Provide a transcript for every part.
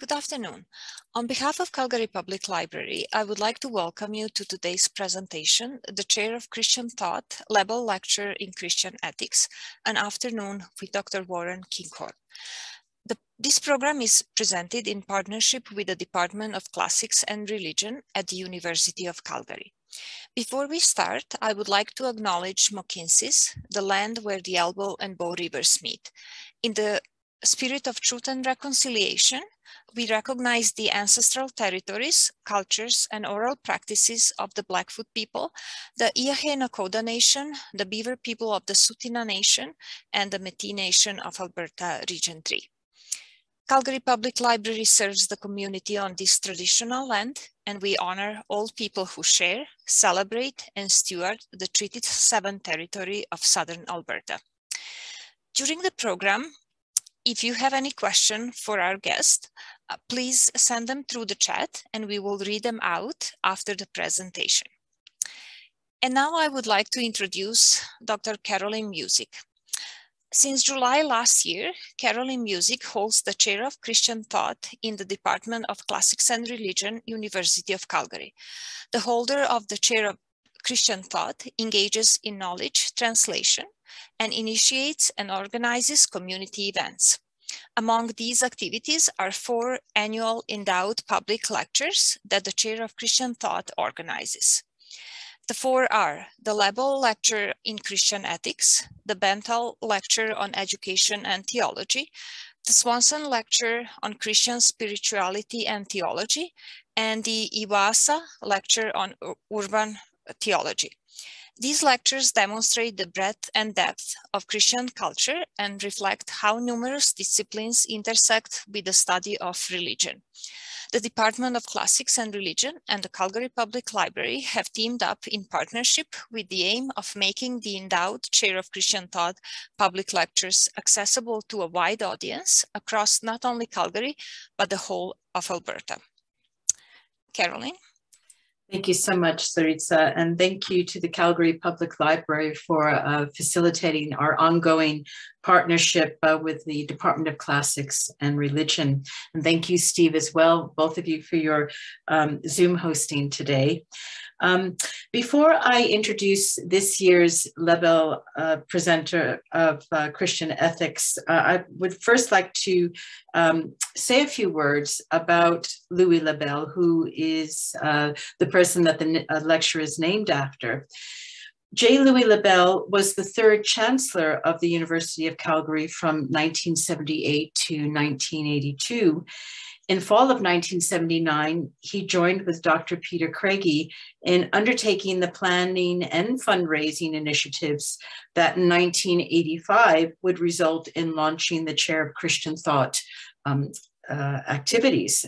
Good afternoon. On behalf of Calgary Public Library, I would like to welcome you to today's presentation, the Chair of Christian Thought, Lebel Lecture in Christian Ethics, an afternoon with Dr. Warren Kinghorn. This program is presented in partnership with the Department of Classics and Religion at the University of Calgary. Before we start, I would like to acknowledge Mohkinstsis, the land where the Elbow and Bow Rivers meet. In the spirit of truth and reconciliation, we recognize the ancestral territories, cultures, and oral practices of the Blackfoot people, the Iahe Nakoda Nation, the Beaver people of the Tsuut'ina Nation, and the Métis Nation of Alberta Region 3. Calgary Public Library serves the community on this traditional land, and we honor all people who share, celebrate, and steward the Treaty 7 territory of Southern Alberta. During the program, if you have any question for our guest, uh, please send them through the chat and we will read them out after the presentation. And now I would like to introduce Dr. Carolyn Music. Since July last year, Carolyn Music holds the Chair of Christian Thought in the Department of Classics and Religion, University of Calgary. The holder of the Chair of Christian Thought engages in knowledge translation, and initiates and organizes community events. Among these activities are four annual endowed public lectures that the Chair of Christian Thought organizes. The four are the Lebel Lecture in Christian Ethics, the Bentall Lecture on Education and Theology, the Swanson Lecture on Christian Spirituality and Theology, and the Iwaasa Lecture on Urban Theology. These lectures demonstrate the breadth and depth of Christian culture and reflect how numerous disciplines intersect with the study of religion. The Department of Classics and Religion and the Calgary Public Library have teamed up in partnership with the aim of making the endowed Chair of Christian Thought public lectures accessible to a wide audience across not only Calgary, but the whole of Alberta. Caroline? Thank you so much, Saritsa, and thank you to the Calgary Public Library for uh, facilitating our ongoing partnership uh, with the Department of Classics and Religion. And thank you, Steve, as well, both of you for your um, Zoom hosting today. Um, before I introduce this year's Lebel uh, presenter of uh, Christian ethics, uh, I would first like to um, say a few words about Louis Lebel, who is uh, the person that the uh, lecture is named after. J. Louis Lebel was the third chancellor of the University of Calgary from 1978 to 1982 in fall of 1979, he joined with Dr. Peter Craigie in undertaking the planning and fundraising initiatives that in 1985 would result in launching the Chair of Christian Thought um, uh, activities.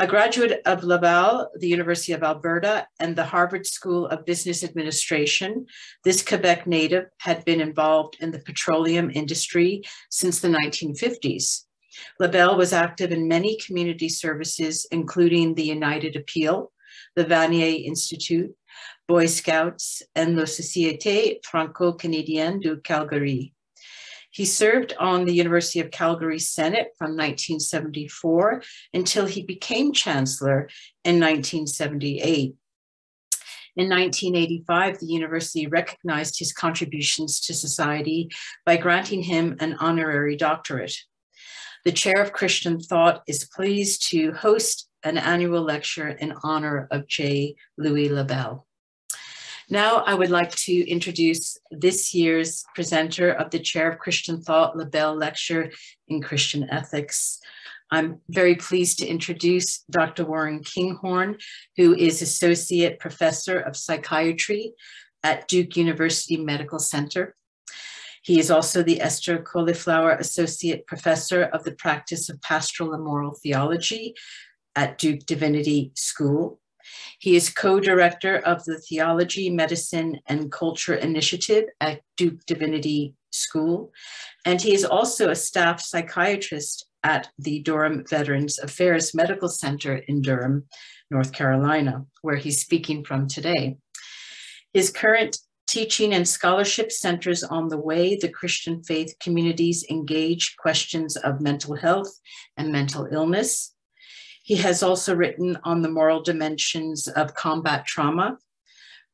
A graduate of Laval, the University of Alberta, and the Harvard School of Business Administration, this Quebec native had been involved in the petroleum industry since the 1950s. Lebel was active in many community services, including the United Appeal, the Vanier Institute, Boy Scouts, and La Société Franco-Canadienne du Calgary. He served on the University of Calgary Senate from 1974 until he became chancellor in 1978. In 1985, the university recognized his contributions to society by granting him an honorary doctorate. The chair of Christian Thought is pleased to host an annual lecture in honor of J. Louis Lebel. Now I would like to introduce this year's presenter of the Chair of Christian Thought Lebel Lecture in Christian Ethics. I'm very pleased to introduce Dr. Warren Kinghorn, who is Associate Professor of Psychiatry at Duke University Medical Center. He is also the Esther Colliflower Associate Professor of the Practice of Pastoral and Moral Theology at Duke Divinity School. He is co-director of the Theology, Medicine, and Culture Initiative at Duke Divinity School. And he is also a staff psychiatrist at the Durham Veterans Affairs Medical Center in Durham, North Carolina, where he's speaking from today. His current Teaching and scholarship centers on the way the Christian faith communities engage questions of mental health and mental illness. He has also written on the moral dimensions of combat trauma,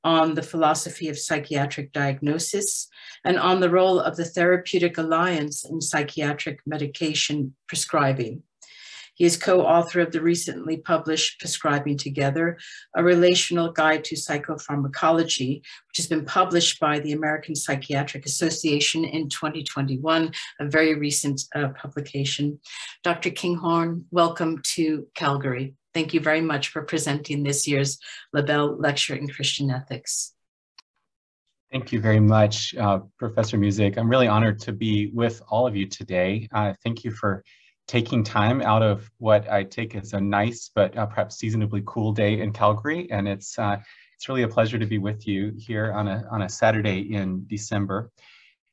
on the philosophy of psychiatric diagnosis, and on the role of the Therapeutic Alliance in psychiatric medication prescribing. He is co-author of the recently published Prescribing Together, a relational guide to psychopharmacology, which has been published by the American Psychiatric Association in 2021, a very recent uh, publication. Dr. Kinghorn, welcome to Calgary. Thank you very much for presenting this year's Lebel Lecture in Christian Ethics. Thank you very much, uh, Professor Music. I'm really honored to be with all of you today. Uh, thank you for taking time out of what I take as a nice but uh, perhaps seasonably cool day in Calgary. And it's, uh, it's really a pleasure to be with you here on a, on a Saturday in December.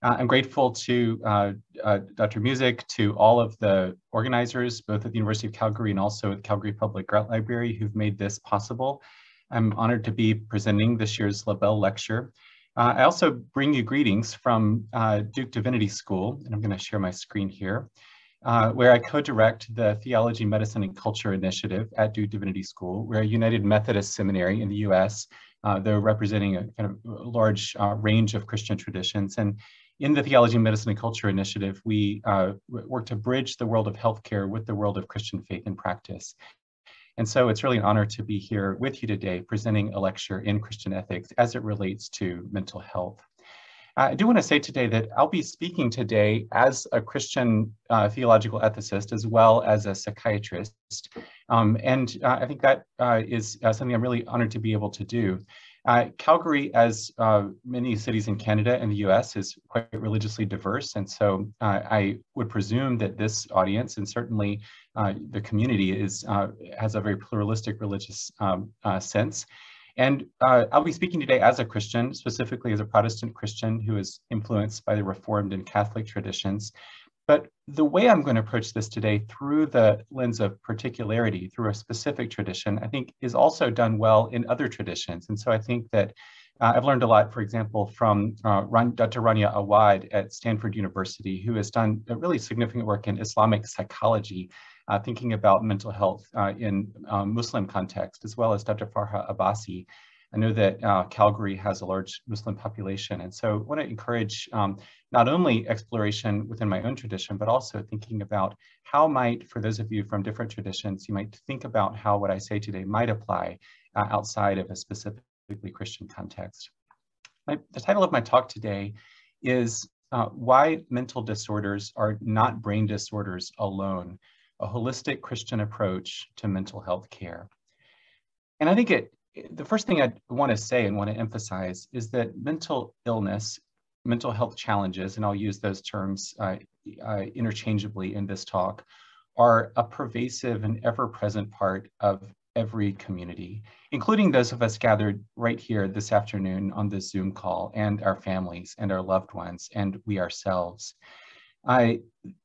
Uh, I'm grateful to uh, uh, Dr. Music, to all of the organizers, both at the University of Calgary and also at Calgary Public Art Library who've made this possible. I'm honored to be presenting this year's Lebel Lecture. Uh, I also bring you greetings from Duke Divinity School, and I'm gonna share my screen here uh, where I co-direct the Theology, Medicine, and Culture Initiative at Duke Divinity School. We're a United Methodist seminary in the US. Uh, they're representing a kind of large uh, range of Christian traditions. And in the Theology, Medicine, and Culture Initiative, we uh, work to bridge the world of healthcare with the world of Christian faith and practice. And so it's really an honor to be here with you today presenting a lecture in Christian ethics as it relates to mental health. I do want to say today that I'll be speaking today as a Christian uh, theological ethicist as well as a psychiatrist. Um, and uh, I think that uh, is uh, something I'm really honored to be able to do. Uh, Calgary, as uh, many cities in Canada and the US, is quite religiously diverse. And so I would presume that this audience and certainly the community is has a very pluralistic religious um, sense. And uh, I'll be speaking today as a Christian, specifically as a Protestant Christian who is influenced by the Reformed and Catholic traditions. But the way I'm going to approach this today through the lens of particularity, through a specific tradition, I think is also done well in other traditions. And so I think that uh, I've learned a lot, for example, from uh, Dr. Rania Awad at Stanford University, who has done a really significant work in Islamic psychology uh, thinking about mental health uh, in um, Muslim context, as well as Dr. Farha Abbasi. I know that uh, Calgary has a large Muslim population, and so I want to encourage um, not only exploration within my own tradition, but also thinking about how might, for those of you from different traditions, you might think about how what I say today might apply uh, outside of a specifically Christian context. My, the title of my talk today is uh, Why Mental Disorders Are Not Brain Disorders Alone, a holistic Christian approach to mental health care. And I think it, the first thing I want to say and want to emphasize is that mental illness, mental health challenges, and I'll use those terms uh, uh, interchangeably in this talk, are a pervasive and ever-present part of every community, including those of us gathered right here this afternoon on this Zoom call, and our families and our loved ones, and we ourselves. I,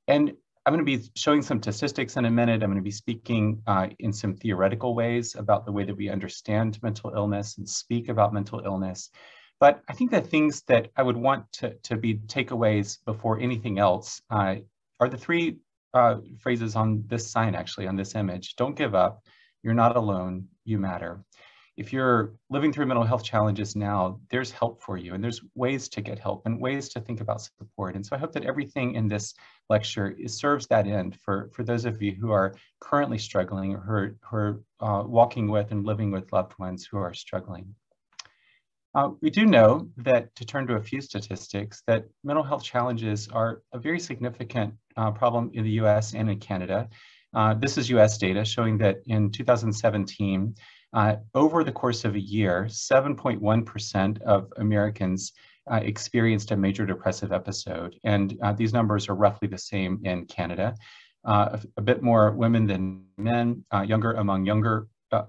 and I'm going to be showing some statistics in a minute. I'm going to be speaking uh, in some theoretical ways about the way that we understand mental illness and speak about mental illness. But I think the things that I would want to, to be takeaways before anything else uh, are the three uh, phrases on this sign, actually, on this image. Don't give up. You're not alone. You matter if you're living through mental health challenges now, there's help for you and there's ways to get help and ways to think about support. And so I hope that everything in this lecture is, serves that end for, for those of you who are currently struggling or who are, who are uh, walking with and living with loved ones who are struggling. Uh, we do know that, to turn to a few statistics, that mental health challenges are a very significant uh, problem in the US and in Canada. Uh, this is US data showing that in 2017, uh, over the course of a year, 7.1% of Americans uh, experienced a major depressive episode. And uh, these numbers are roughly the same in Canada. Uh, a, a, bit more women than men, uh, younger among younger, uh,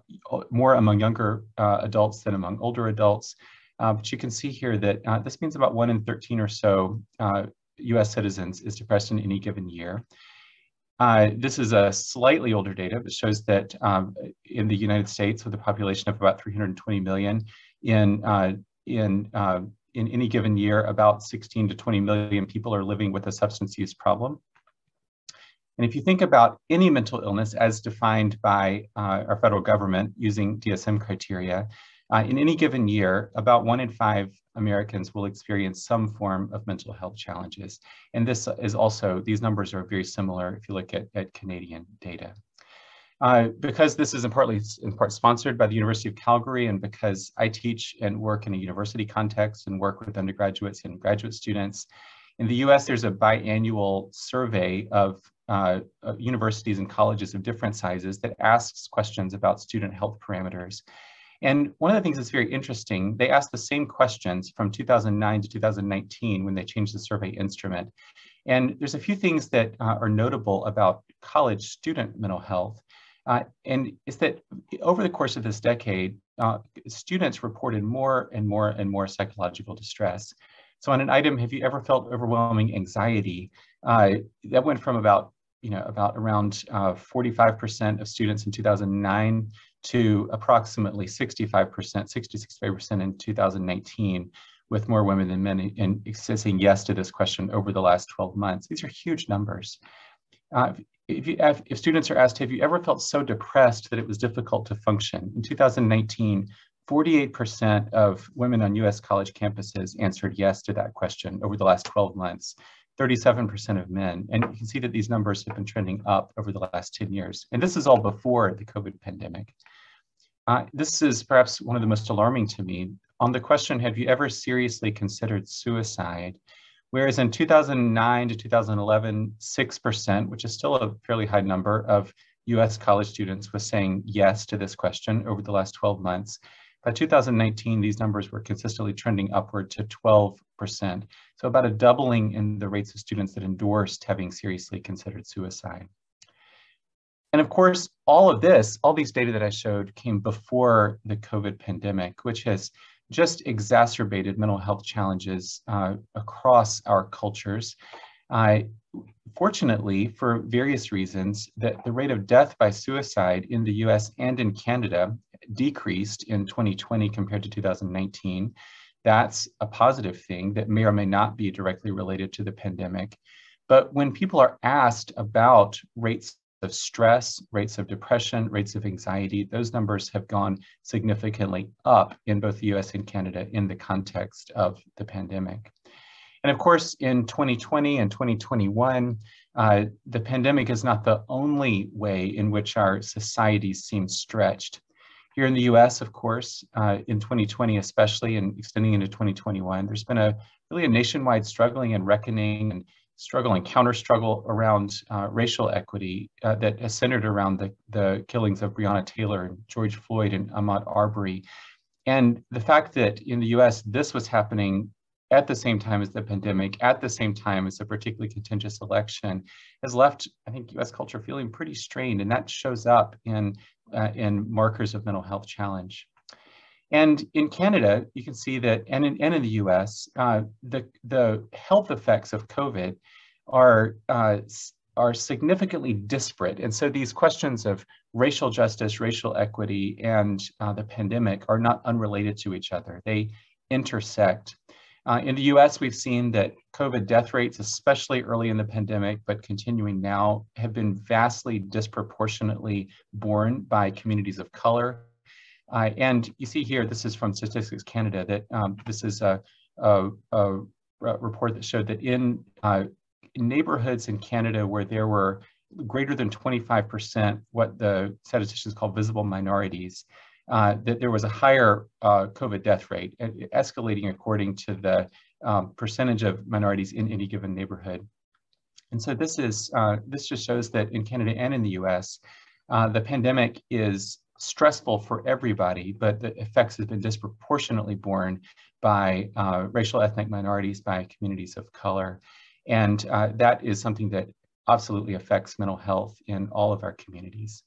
more among younger adults than among older adults. but you can see here that this means about one in 13 or so US citizens is depressed in any given year. Uh, this is a slightly older data, but shows that um, in the United States, with a population of about 320 million, in uh, in uh, in any given year, about 16 to 20 million people are living with a substance use problem. And if you think about any mental illness as defined by uh, our federal government using DSM criteria, uh, in any given year, about one in five Americans will experience some form of mental health challenges. And this is also, these numbers are very similar if you look at, at Canadian data. Uh, because this is in, partly, in part sponsored by the University of Calgary and because I teach and work in a university context and work with undergraduates and graduate students, in the US there's a biannual survey of uh, universities and colleges of different sizes that asks questions about student health parameters. And one of the things that's very interesting, they asked the same questions from 2009 to 2019 when they changed the survey instrument. And there's a few things that uh, are notable about college student mental health. Uh, and is that over the course of this decade, uh, students reported more and more and more psychological distress. So on an item, have you ever felt overwhelming anxiety? Uh, that went from about, you know, about around 45% uh, of students in 2009 to approximately 65%, 60 65% in 2019, with more women than men in, in saying yes to this question over the last 12 months. These are huge numbers. Uh, if, you, if students are asked, have you ever felt so depressed that it was difficult to function? In 2019, 48% of women on US college campuses answered yes to that question over the last 12 months, 37% of men. And you can see that these numbers have been trending up over the last 10 years. And this is all before the COVID pandemic. Uh, this is perhaps one of the most alarming to me. On the question, have you ever seriously considered suicide? Whereas in 2009 to 2011, 6%, which is still a fairly high number of US college students was saying yes to this question over the last 12 months. By 2019, these numbers were consistently trending upward to 12%. So about a doubling in the rates of students that endorsed having seriously considered suicide. And of course, all of this, all these data that I showed came before the COVID pandemic, which has just exacerbated mental health challenges uh, across our cultures. Uh, fortunately, for various reasons, that the rate of death by suicide in the US and in Canada decreased in 2020 compared to 2019. That's a positive thing that may or may not be directly related to the pandemic. But when people are asked about rates of stress, rates of depression, rates of anxiety, those numbers have gone significantly up in both the US and Canada in the context of the pandemic. And of course, in 2020 and 2021, uh, the pandemic is not the only way in which our societies seem stretched. Here in the US, of course, uh, in 2020 especially, and extending into 2021, there's been a really a nationwide struggling and reckoning and struggle and counter struggle around uh, racial equity uh, that has centered around the, the killings of Breonna Taylor and George Floyd and Ahmaud Arbery. And the fact that in the US, this was happening at the same time as the pandemic, at the same time as a particularly contentious election, has left, I think, US culture feeling pretty strained. And that shows up in, uh, in markers of mental health challenge. And in Canada, you can see that, and in, and in the US, uh, the, the health effects of COVID are, uh, are significantly disparate. And so these questions of racial justice, racial equity, and uh, the pandemic are not unrelated to each other. They intersect. Uh, in the US, we've seen that COVID death rates, especially early in the pandemic, but continuing now, have been vastly disproportionately borne by communities of color, uh, and you see here, this is from Statistics Canada, that um, this is a, a, a, report that showed that in uh, neighborhoods in Canada where there were greater than 25% what the statisticians call visible minorities, uh, that there was a higher uh, COVID death rate, escalating according to the um, percentage of minorities in any given neighborhood. And so this is uh, this just shows that in Canada and in the U.S., uh, the pandemic is stressful for everybody, but the effects have been disproportionately borne by uh, racial ethnic minorities, by communities of color. And uh, that is something that absolutely affects mental health in all of our communities.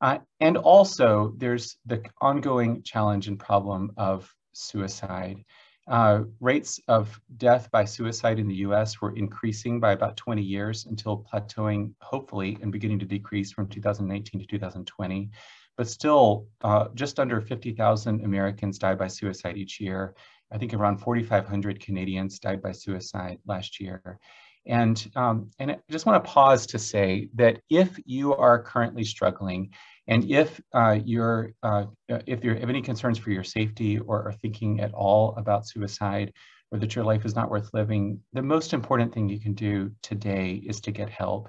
Uh, and also there's the ongoing challenge and problem of suicide. Uh, rates of death by suicide in the US were increasing by about 20 years until plateauing, hopefully, and beginning to decrease from 2019 to 2020 but still uh, just under 50,000 Americans die by suicide each year. I think around 4,500 Canadians died by suicide last year. And, um, and I just want to pause to say that if you are currently struggling and if uh, you're, uh, if you have any concerns for your safety or are thinking at all about suicide or that your life is not worth living, the most important thing you can do today is to get help.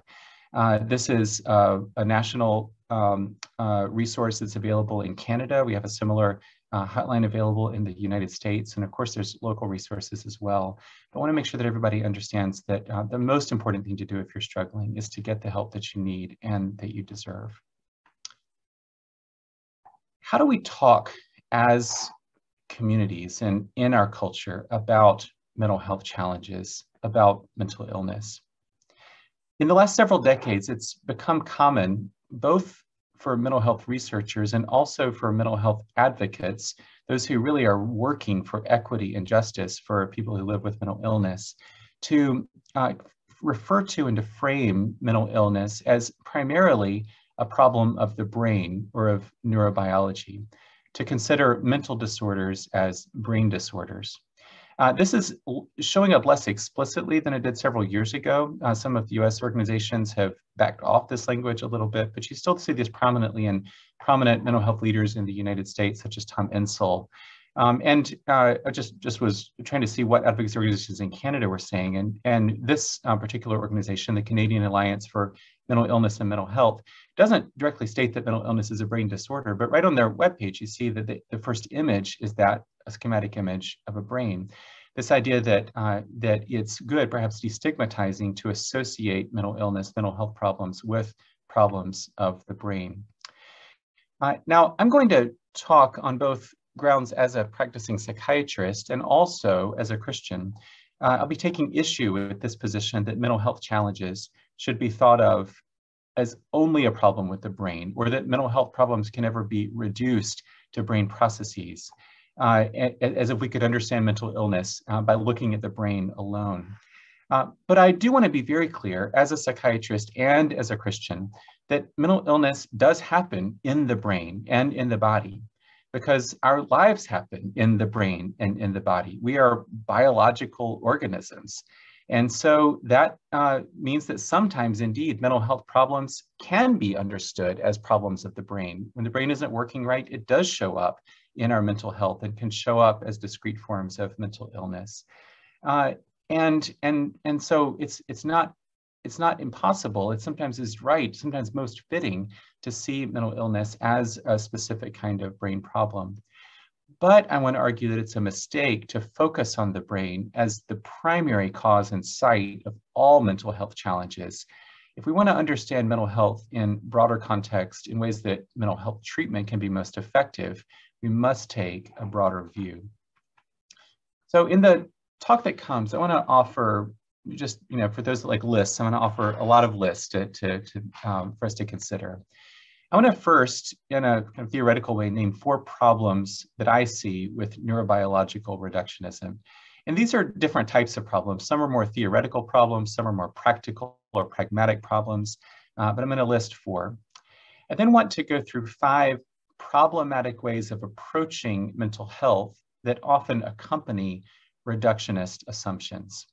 Uh, this is uh, a national um, uh, resource that's available in Canada. We have a similar uh, hotline available in the United States. And of course, there's local resources as well. But I wanna make sure that everybody understands that uh, the most important thing to do if you're struggling is to get the help that you need and that you deserve. How do we talk as communities and in our culture about mental health challenges, about mental illness? In the last several decades, it's become common both for mental health researchers and also for mental health advocates, those who really are working for equity and justice for people who live with mental illness, to uh, refer to and to frame mental illness as primarily a problem of the brain or of neurobiology, to consider mental disorders as brain disorders. Uh, this is showing up less explicitly than it did several years ago. Uh, some of the US organizations have backed off this language a little bit, but you still see this prominently in prominent mental health leaders in the United States, such as Tom Insel. Um, and uh, I just, just was trying to see what advocacy organizations in Canada were saying. And, and this uh, particular organization, the Canadian Alliance for Mental Illness and Mental Health, doesn't directly state that mental illness is a brain disorder, but right on their webpage, you see that the, the first image is that a schematic image of a brain. This idea that, uh, that it's good, perhaps destigmatizing, to associate mental illness, mental health problems with problems of the brain. Uh, now, I'm going to talk on both grounds as a practicing psychiatrist and also as a Christian. Uh, I'll be taking issue with this position that mental health challenges should be thought of as only a problem with the brain, or that mental health problems can ever be reduced to brain processes uh, as if we could understand mental illness uh, by looking at the brain alone. Uh, but I do want to be very clear as a psychiatrist and as a Christian that mental illness does happen in the brain and in the body because our lives happen in the brain and in the body. We are biological organisms. And so that uh, means that sometimes indeed mental health problems can be understood as problems of the brain. When the brain isn't working right, it does show up in our mental health and can show up as discrete forms of mental illness. Uh, and, and, and so it's, it's, not, it's not impossible, it sometimes is right, sometimes most fitting to see mental illness as a specific kind of brain problem. But I want to argue that it's a mistake to focus on the brain as the primary cause and site of all mental health challenges. If we want to understand mental health in broader context in ways that mental health treatment can be most effective, we must take a broader view. So in the talk that comes, I want to offer just, you know, for those that like lists, I'm going to offer a lot of lists to, to, to um, for us to consider. I want to first, in a kind of theoretical way, name four problems that I see with neurobiological reductionism. And these are different types of problems. Some are more theoretical problems, some are more practical or pragmatic problems, uh, but I'm going to list four. I then want to go through five problematic ways of approaching mental health that often accompany reductionist assumptions.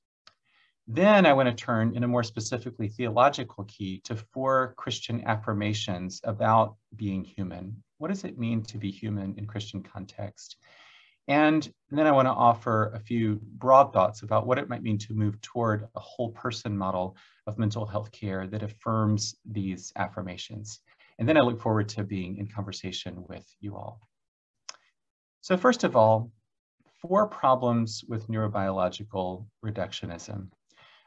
Then I want to turn in a more specifically theological key to four Christian affirmations about being human. What does it mean to be human in Christian context? And then I want to offer a few broad thoughts about what it might mean to move toward a whole person model of mental health care that affirms these affirmations. And then I look forward to being in conversation with you all. So first of all, four problems with neurobiological reductionism.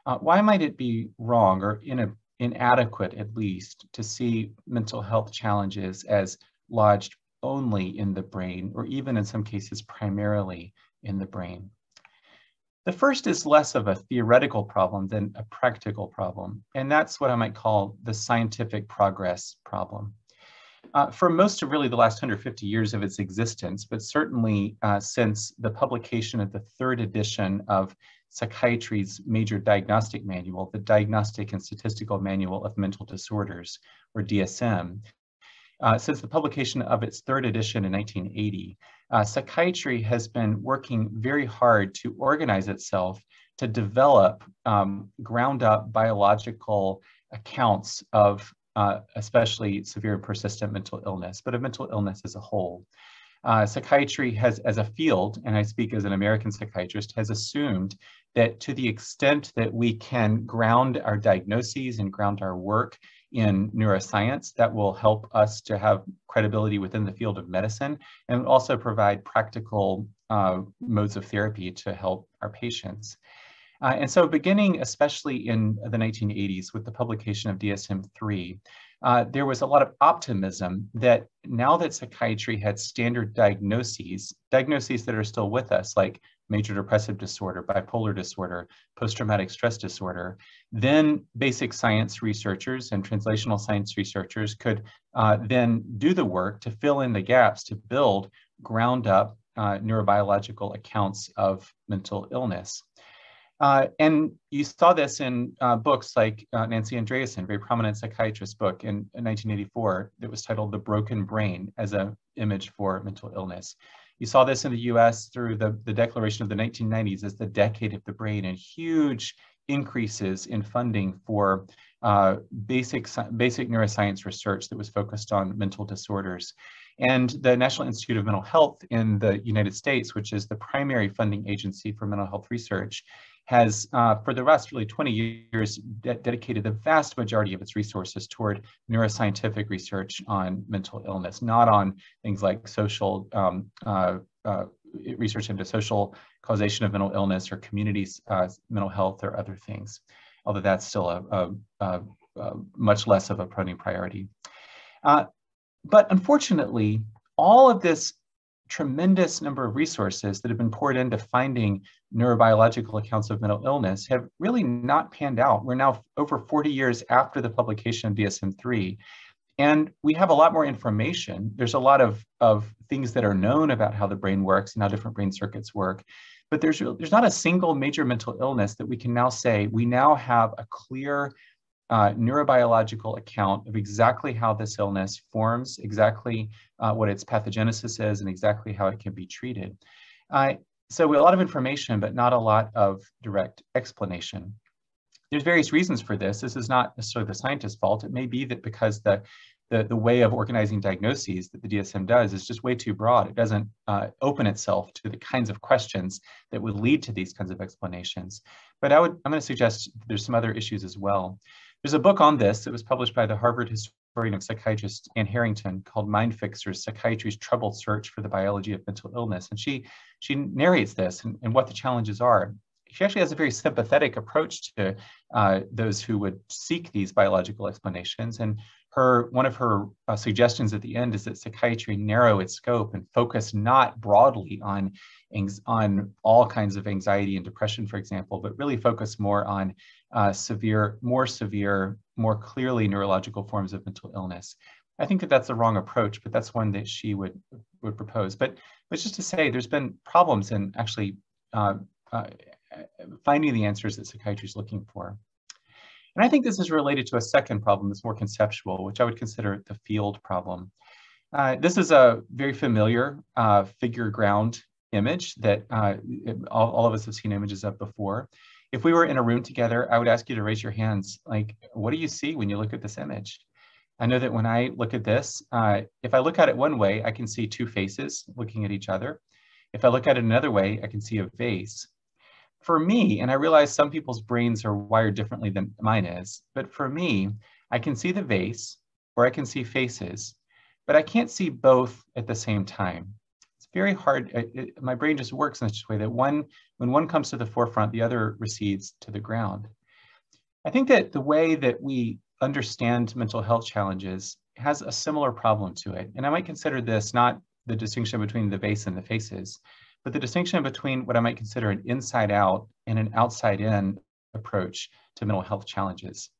Uh, why might it be wrong or in inadequate at least to see mental health challenges as lodged only in the brain or even in some cases primarily in the brain? The first is less of a theoretical problem than a practical problem, and that's what I might call the scientific progress problem. Uh, for most of really the last 150 years of its existence, but certainly uh, since the publication of the third edition of psychiatry's major diagnostic manual, the Diagnostic and Statistical Manual of Mental Disorders, or DSM, uh, since the publication of its third edition in 1980, uh, psychiatry has been working very hard to organize itself to develop um, ground up biological accounts of uh, especially severe and persistent mental illness, but of mental illness as a whole. Uh, psychiatry has, as a field, and I speak as an American psychiatrist, has assumed that to the extent that we can ground our diagnoses and ground our work in neuroscience, that will help us to have credibility within the field of medicine and also provide practical uh, modes of therapy to help our patients. Uh, and so beginning especially in the 1980s with the publication of DSM-3, uh, there was a lot of optimism that now that psychiatry had standard diagnoses, diagnoses that are still with us, like major depressive disorder, bipolar disorder, post-traumatic stress disorder, then basic science researchers and translational science researchers could uh, then do the work to fill in the gaps to build ground up uh, neurobiological accounts of mental illness. Uh, and you saw this in uh, books like uh, Nancy Andreasen, very prominent psychiatrist book in, in, 1984 that was titled The Broken Brain as an image for mental illness. You saw this in the US through the, the declaration of the 1990s as the decade of the brain and huge increases in funding for uh, basic, basic neuroscience research that was focused on mental disorders. And the National Institute of Mental Health in the United States, which is the primary funding agency for mental health research, has, uh, for the last really 20 years, de dedicated the vast majority of its resources toward neuroscientific research on mental illness, not on things like social um, uh, uh, research into social causation of mental illness or communities uh, mental health or other things, although that's still a, a, a, much less of a priority. Uh, but unfortunately, all of this tremendous number of resources that have been poured into finding neurobiological accounts of mental illness have really not panned out. We're now over 40 years after the publication of DSM-3, and we have a lot more information. There's a lot of, of things that are known about how the brain works and how different brain circuits work, but there's, there's not a single major mental illness that we can now say we now have a clear uh, neurobiological account of exactly how this illness forms, exactly uh, what its pathogenesis is, and exactly how it can be treated. Uh, so a lot of information, but not a lot of direct explanation. There's various reasons for this. This is not necessarily the scientist's fault. It may be that because the, the, the way of organizing diagnoses that the DSM does is just way too broad. It doesn't uh, open itself to the kinds of questions that would lead to these kinds of explanations. But I would, I'm going to suggest there's some other issues as well. There's a book on this that was published by the Harvard historian of psychiatrist Anne Harrington called Mind Fixers, Psychiatry's Troubled Search for the Biology of Mental Illness. And she, she narrates this and, and what the challenges are. She actually has a very sympathetic approach to uh, those who would seek these biological explanations. And her one of her uh, suggestions at the end is that psychiatry narrow its scope and focus not broadly on on all kinds of anxiety and depression, for example, but really focus more on uh, severe, more severe, more clearly neurological forms of mental illness. I think that that's the wrong approach, but that's one that she would would propose. But but just to say, there's been problems in actually uh, uh, finding the answers that psychiatry is looking for. And I think this is related to a second problem that's more conceptual, which I would consider the field problem. Uh, this is a very familiar uh, figure ground image that uh, all, all, of us have seen images of before. If we were in a room together, I would ask you to raise your hands. Like, what do you see when you look at this image? I know that when I look at this, uh, if I look at it one way, I can see two faces looking at each other. If I look at it another way, I can see a vase. For me, and I realize some people's brains are wired differently than mine is, but for me, I can see the vase or I can see faces, but I can't see both at the same time very hard. It, it, my brain just works in such a way that one, when one comes to the forefront, the other recedes to the ground. I think that the way that we understand mental health challenges has a similar problem to it. And I might consider this not the distinction between the base and the faces, but the distinction between what I might consider an inside out and an outside in approach to mental health challenges.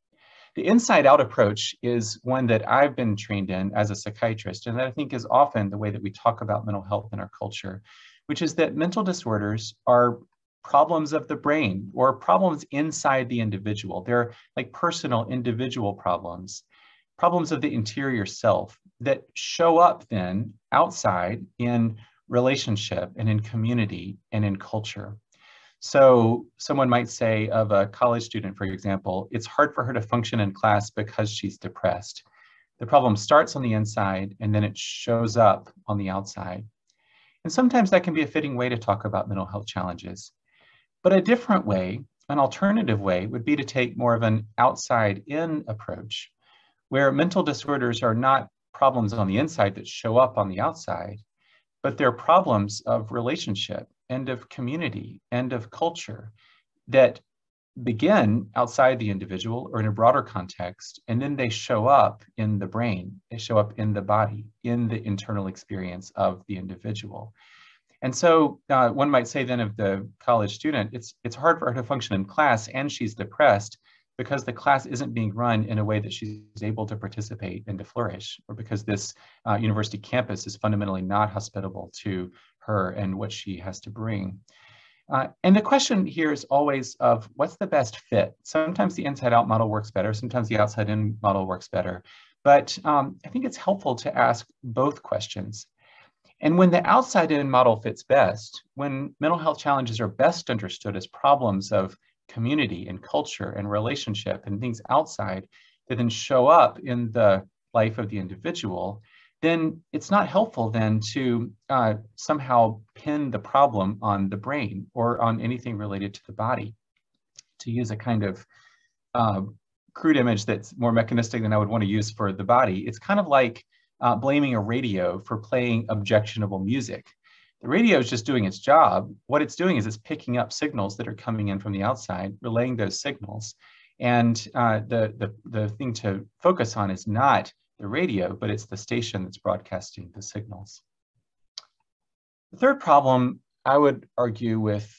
The inside out approach is one that I've been trained in as a psychiatrist, and that I think is often the way that we talk about mental health in our culture, which is that mental disorders are problems of the brain or problems inside the individual. They're like personal individual problems, problems of the interior self that show up then outside in relationship and in community and in culture. So someone might say of a college student, for example, it's hard for her to function in class because she's depressed. The problem starts on the inside and then it shows up on the outside. And sometimes that can be a fitting way to talk about mental health challenges. But a different way, an alternative way, would be to take more of an outside in approach, where mental disorders are not problems on the inside that show up on the outside, but they're problems of relationship and of community and of culture that begin outside the individual or in a broader context, and then they show up in the brain, they show up in the body, in the internal experience of the individual. And so uh, one might say then of the college student, it's, it's hard for her to function in class and she's depressed because the class isn't being run in a way that she's able to participate and to flourish, or because this uh, university campus is fundamentally not hospitable to her and what she has to bring. Uh, and the question here is always of what's the best fit? Sometimes the inside out model works better, sometimes the outside in model works better. But um, I think it's helpful to ask both questions. And when the outside in model fits best, when mental health challenges are best understood as problems of community and culture and relationship and things outside that then show up in the life of the individual, then it's not helpful then to uh, somehow pin the problem on the brain or on anything related to the body. To use a kind of uh, crude image that's more mechanistic than I would want to use for the body, it's kind of like uh, blaming a radio for playing objectionable music. The radio is just doing its job. What it's doing is it's picking up signals that are coming in from the outside, relaying those signals. And uh, the, the, the thing to focus on is not the radio, but it's the station that's broadcasting the signals. The third problem, I would argue with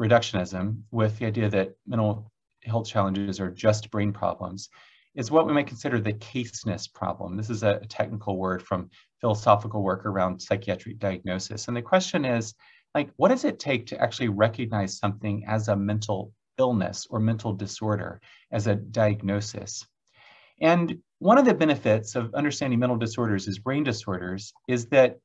reductionism, with the idea that mental health challenges are just brain problems, is what we might consider the caseness problem. This is a technical word from philosophical work around psychiatric diagnosis. And the question is, like, what does it take to actually recognize something as a mental illness or mental disorder as a diagnosis? And one of the benefits of understanding mental disorders as brain disorders is that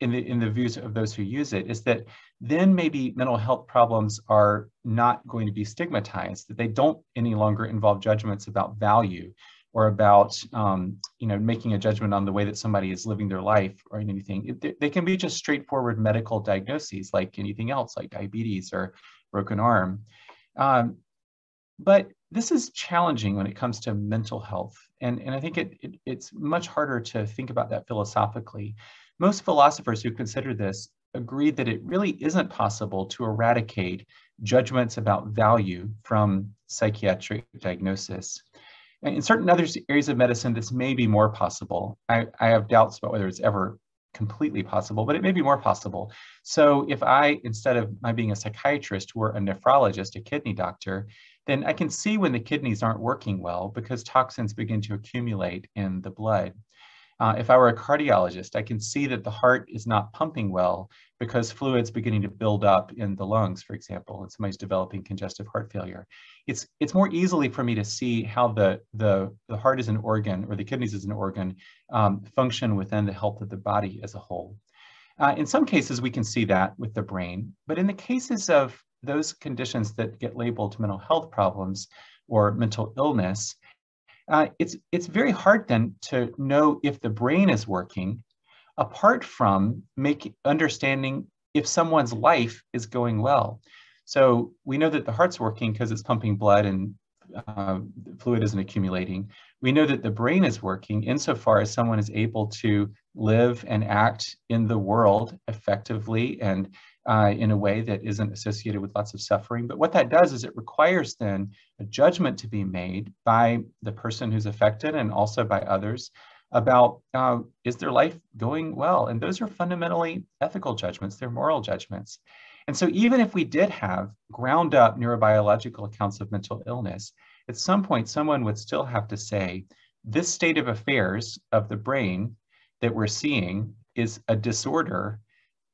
in the, in the views of those who use it is that then maybe mental health problems are not going to be stigmatized, that they don't any longer involve judgments about value or about um, you know making a judgment on the way that somebody is living their life or anything. It, they can be just straightforward medical diagnoses like anything else, like diabetes or broken arm. Um, but this is challenging when it comes to mental health. And, and I think it, it, it's much harder to think about that philosophically. Most philosophers who consider this agree that it really isn't possible to eradicate judgments about value from psychiatric diagnosis. In certain other areas of medicine, this may be more possible. I, I have doubts about whether it's ever completely possible, but it may be more possible. So if I, instead of my being a psychiatrist, were a nephrologist, a kidney doctor, then I can see when the kidneys aren't working well because toxins begin to accumulate in the blood. Uh, if I were a cardiologist, I can see that the heart is not pumping well because fluid's beginning to build up in the lungs, for example, and somebody's developing congestive heart failure. It's, it's more easily for me to see how the, the, the heart is an organ or the kidneys is an organ um, function within the health of the body as a whole. Uh, in some cases, we can see that with the brain, but in the cases of those conditions that get labeled mental health problems or mental illness, uh, it's, it's very hard then to know if the brain is working apart from make, understanding if someone's life is going well. So we know that the heart's working because it's pumping blood and uh, fluid isn't accumulating. We know that the brain is working insofar as someone is able to live and act in the world effectively and uh, in a way that isn't associated with lots of suffering. But what that does is it requires then a judgment to be made by the person who's affected and also by others about uh, is their life going well? And those are fundamentally ethical judgments, they're moral judgments. And so even if we did have ground up neurobiological accounts of mental illness, at some point someone would still have to say, this state of affairs of the brain that we're seeing is a disorder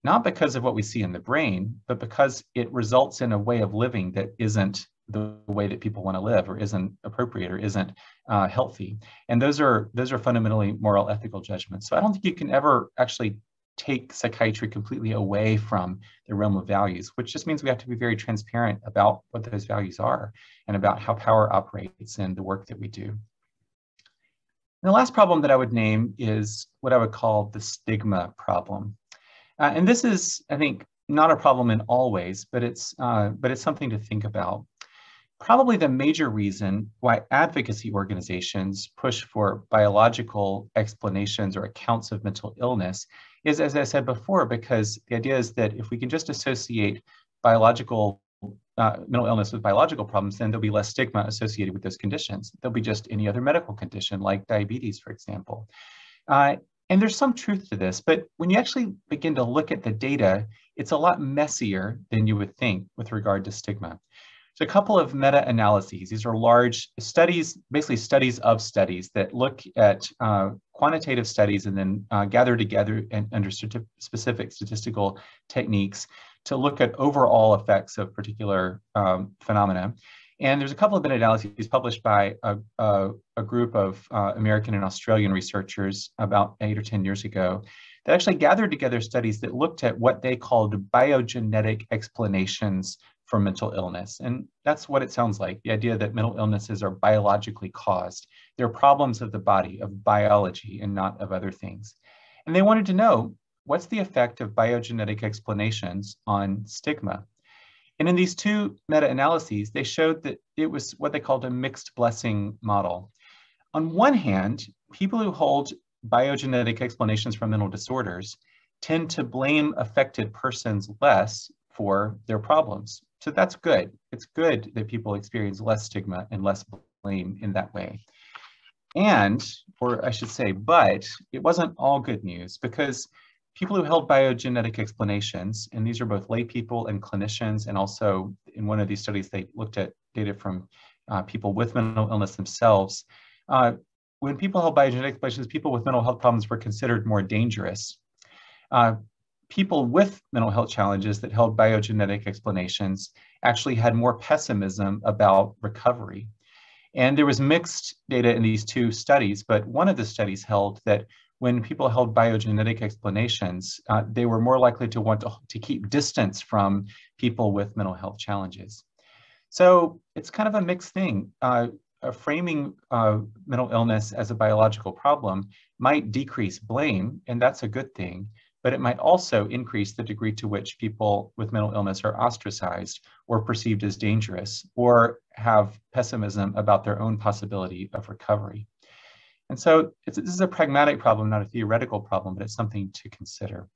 not because of what we see in the brain, but because it results in a way of living that isn't the way that people want to live or isn't appropriate or isn't uh, healthy. And those are those are fundamentally moral ethical judgments. So I don't think you can ever actually take psychiatry completely away from the realm of values, which just means we have to be very transparent about what those values are and about how power operates in the work that we do. And the last problem that I would name is what I would call the stigma problem. Uh, and this is, I think, not a problem in all ways, but it's, uh, but it's something to think about. Probably the major reason why advocacy organizations push for biological explanations or accounts of mental illness is, as I said before, because the idea is that if we can just associate biological uh, mental illness with biological problems, then there'll be less stigma associated with those conditions. There'll be just any other medical condition like diabetes, for example. Uh, and there's some truth to this, but when you actually begin to look at the data, it's a lot messier than you would think with regard to stigma. So a couple of meta-analyses. These are large studies, basically studies of studies that look at uh, quantitative studies and then uh, gather together and under specific statistical techniques to look at overall effects of particular um, phenomena. And there's a couple of meta-analyses published by a, a, a group of uh, American and Australian researchers about eight or 10 years ago that actually gathered together studies that looked at what they called biogenetic explanations for mental illness. And that's what it sounds like, the idea that mental illnesses are biologically caused. They're problems of the body, of biology, and not of other things. And they wanted to know, what's the effect of biogenetic explanations on stigma? And in these two meta-analyses, they showed that it was what they called a mixed blessing model. On one hand, people who hold biogenetic explanations for mental disorders tend to blame affected persons less for their problems. So that's good. It's good that people experience less stigma and less blame in that way. And, or I should say, but it wasn't all good news because people who held biogenetic explanations, and these are both lay people and clinicians, and also in one of these studies, they looked at data from uh, people with mental illness themselves. Uh, when people held biogenetic explanations, people with mental health problems were considered more dangerous. Uh, people with mental health challenges that held biogenetic explanations actually had more pessimism about recovery. And there was mixed data in these two studies, but one of the studies held that when people held biogenetic explanations, uh, they were more likely to want to, to keep distance from people with mental health challenges. So it's kind of a mixed thing. Uh, framing uh, mental illness as a biological problem might decrease blame, and that's a good thing but it might also increase the degree to which people with mental illness are ostracized or perceived as dangerous or have pessimism about their own possibility of recovery. And so this is a pragmatic problem, not a theoretical problem, but it's something to consider.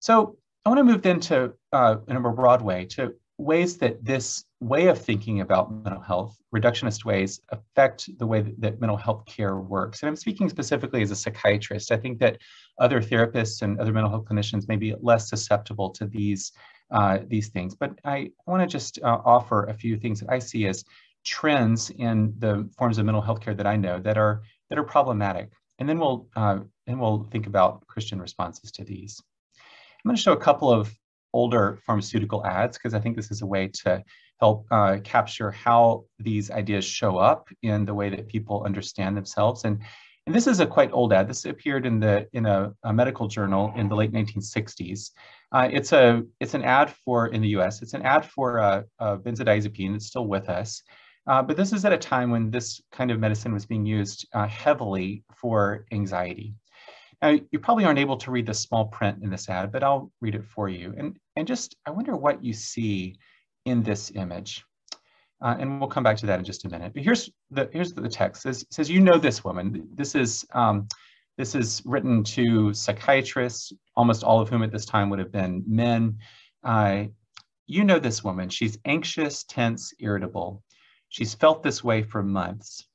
So I want to move then to, uh, in a more broad way, to ways that this way of thinking about mental health, reductionist ways, affect the way that, that, mental health care works. And I'm speaking specifically as a psychiatrist. I think that other therapists and other mental health clinicians may be less susceptible to these, uh, these things. But I want to just uh, offer a few things that I see as trends in the forms of mental health care that I know that are, that are problematic. And then we'll, uh, and we'll think about Christian responses to these. I'm going to show a couple of older pharmaceutical ads because I think this is a way to help uh, capture how these ideas show up in the way that people understand themselves. And, and this is a quite old ad. This appeared in the in a, a medical journal in the late 1960s. Uh, it's a it's an ad for in the U.S. It's an ad for a, a benzodiazepine. It's still with us. Uh, but this is at a time when this kind of medicine was being used uh, heavily for anxiety. Now, you probably aren't able to read the small print in this ad, but I'll read it for you. And, and just, I wonder what you see in this image. Uh, and we'll come back to that in just a minute. But here's the, here's the text. It says, you know this woman. This is, um, this is written to psychiatrists, almost all of whom at this time would have been men. Uh, you know this woman. She's anxious, tense, irritable. She's felt this way for months.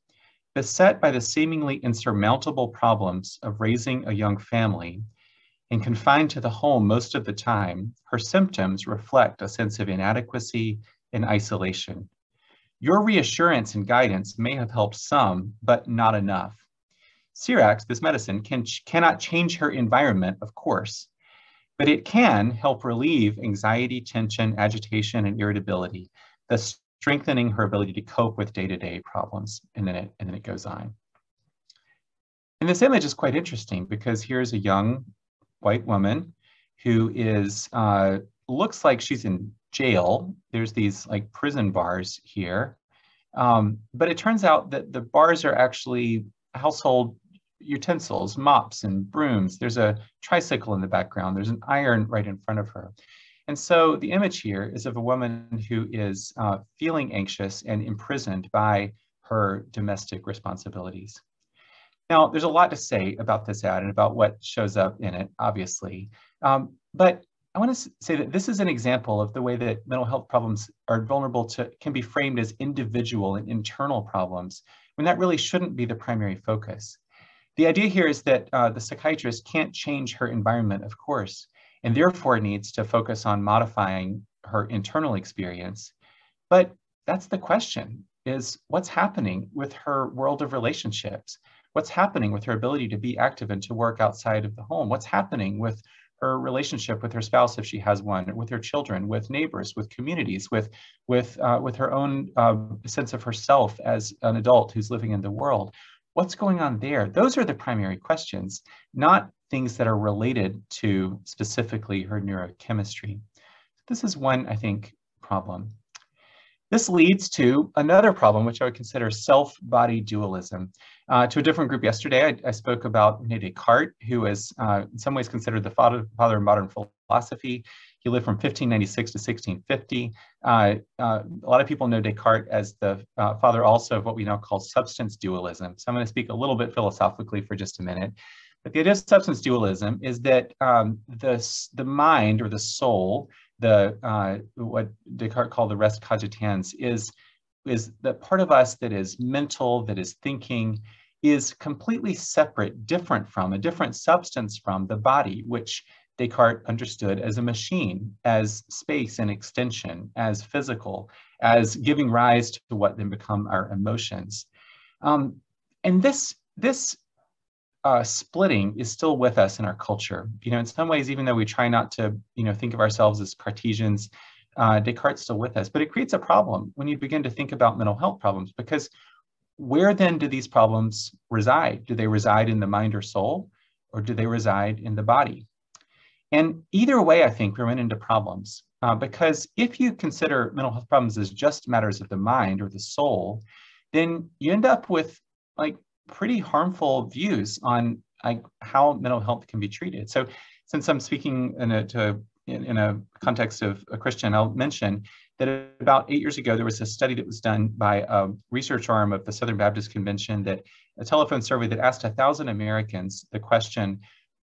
Beset by the seemingly insurmountable problems of raising a young family and confined to the home most of the time, her symptoms reflect a sense of inadequacy and isolation. Your reassurance and guidance may have helped some, but not enough. Serax, this medicine, can, cannot change her environment, of course, but it can help relieve anxiety, tension, agitation, and irritability, thus strengthening her ability to cope with day-to-day -day problems. And then, it, and then it goes on. And this image is quite interesting because here's a young white woman who is uh, looks like she's in jail. There's these like prison bars here. Um, but it turns out that the bars are actually household utensils, mops and brooms. There's a tricycle in the background. There's an iron right in front of her. And so the image here is of a woman who is uh, feeling anxious and imprisoned by her domestic responsibilities. Now, there's a lot to say about this ad and about what shows up in it, obviously. Um, but I want to say that this is an example of the way that mental health problems are vulnerable to, can be framed as individual and internal problems, when that really shouldn't be the primary focus. The idea here is that uh, the psychiatrist can't change her environment, of course, and therefore needs to focus on modifying her internal experience. But that's the question, is what's happening with her world of relationships? What's happening with her ability to be active and to work outside of the home? What's happening with her relationship with her spouse if she has one, with her children, with neighbors, with communities, with with uh, with her own uh, sense of herself as an adult who's living in the world. What's going on there? Those are the primary questions, not things that are related to specifically her neurochemistry. This is one, I think, problem. This leads to another problem, which I would consider self-body dualism. Uh, to a different group yesterday, I, I spoke about Rene Descartes, who is uh, in some ways considered the father, father of modern philosophy. He lived from 1596 to 1650. Uh, uh, a lot of people know Descartes as the uh, father also of what we now call substance dualism. So I'm going to speak a little bit philosophically for just a minute. But the idea of substance dualism is that um, the, the mind or the soul the uh, what Descartes called the res cogitans is is the part of us that is mental, that is thinking, is completely separate, different from, a different substance from the body, which Descartes understood as a machine, as space and extension, as physical, as giving rise to what then become our emotions. Um, and this, this uh, splitting is still with us in our culture. You know, in some ways, even though we try not to, you know, think of ourselves as Cartesians, uh, Descartes still with us. But it creates a problem when you begin to think about mental health problems because where then do these problems reside? Do they reside in the mind or soul, or do they reside in the body? And either way, I think we run into problems uh, because if you consider mental health problems as just matters of the mind or the soul, then you end up with like pretty harmful views on like how mental health can be treated. So since I'm speaking in a, to, in, in a context of a Christian, I'll mention that about eight years ago, there was a study that was done by a research arm of the Southern Baptist Convention that a telephone survey that asked a thousand Americans the question,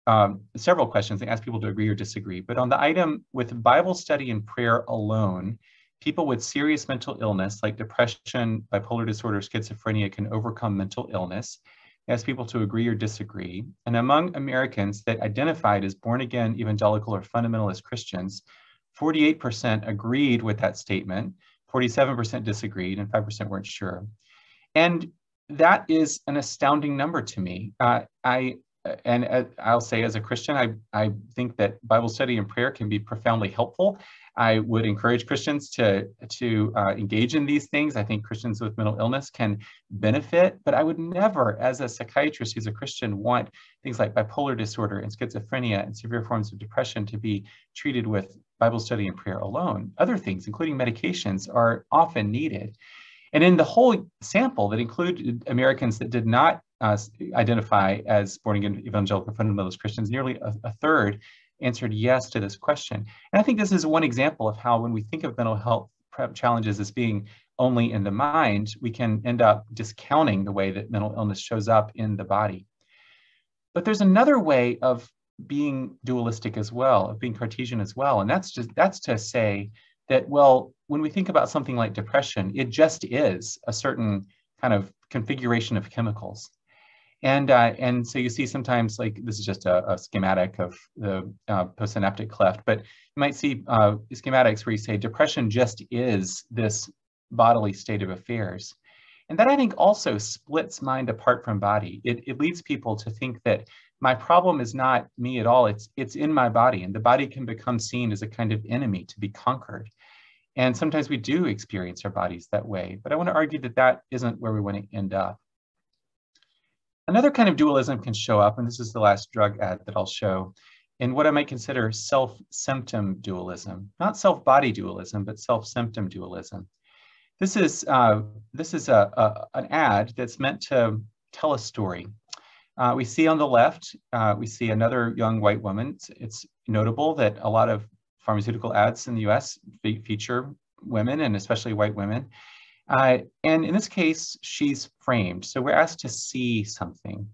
um, several questions, they asked people to agree or disagree, but on the item with Bible study and prayer alone, people with serious mental illness like depression, bipolar disorder, schizophrenia can overcome mental illness. Ask people to agree or disagree. And among Americans that identified as born again evangelical or fundamentalist Christians, 48% agreed with that statement, 47% disagreed, and 5% weren't sure. And that is an astounding number to me. Uh, I and I'll say as a Christian, I, I think that Bible study and prayer can be profoundly helpful. I would encourage Christians to, to uh, engage in these things. I think Christians with mental illness can benefit, but I would never, as a psychiatrist who's a Christian, want things like bipolar disorder and schizophrenia and severe forms of depression to be treated with Bible study and prayer alone. Other things, including medications, are often needed. And in the whole sample that included Americans that did not uh, identify as born again evangelical fundamentalist Christians, nearly a, a, third answered yes to this question. And I think this is one example of how when we think of mental health challenges as being only in the mind, we can end up discounting the way that mental illness shows up in the body. But there's another way of being dualistic as well, of being Cartesian as well. And that's just that's to say that, well, when we think about something like depression, it just is a certain kind of configuration of chemicals. And, uh, and so you see sometimes like this is just a, a schematic of the uh, postsynaptic cleft, but you might see uh, schematics where you say depression just is this bodily state of affairs. And that I think also splits mind apart from body. It, it leads people to think that my problem is not me at all, it's, it's in my body and the body can become seen as a kind of enemy to be conquered. And sometimes we do experience our bodies that way, but I want to argue that that isn't where we want to end up. Another kind of dualism can show up, and this is the last drug ad that I'll show, in what I might consider self-symptom dualism, not self-body dualism, but self-symptom dualism. This is, uh, this is a, a, an ad that's meant to tell a story. Uh, we see on the left, uh, we see another young white woman. It's, it's, notable that a lot of pharmaceutical ads in the US fe feature women and especially white women. Uh, and in this case, she's framed. So we're asked to see something.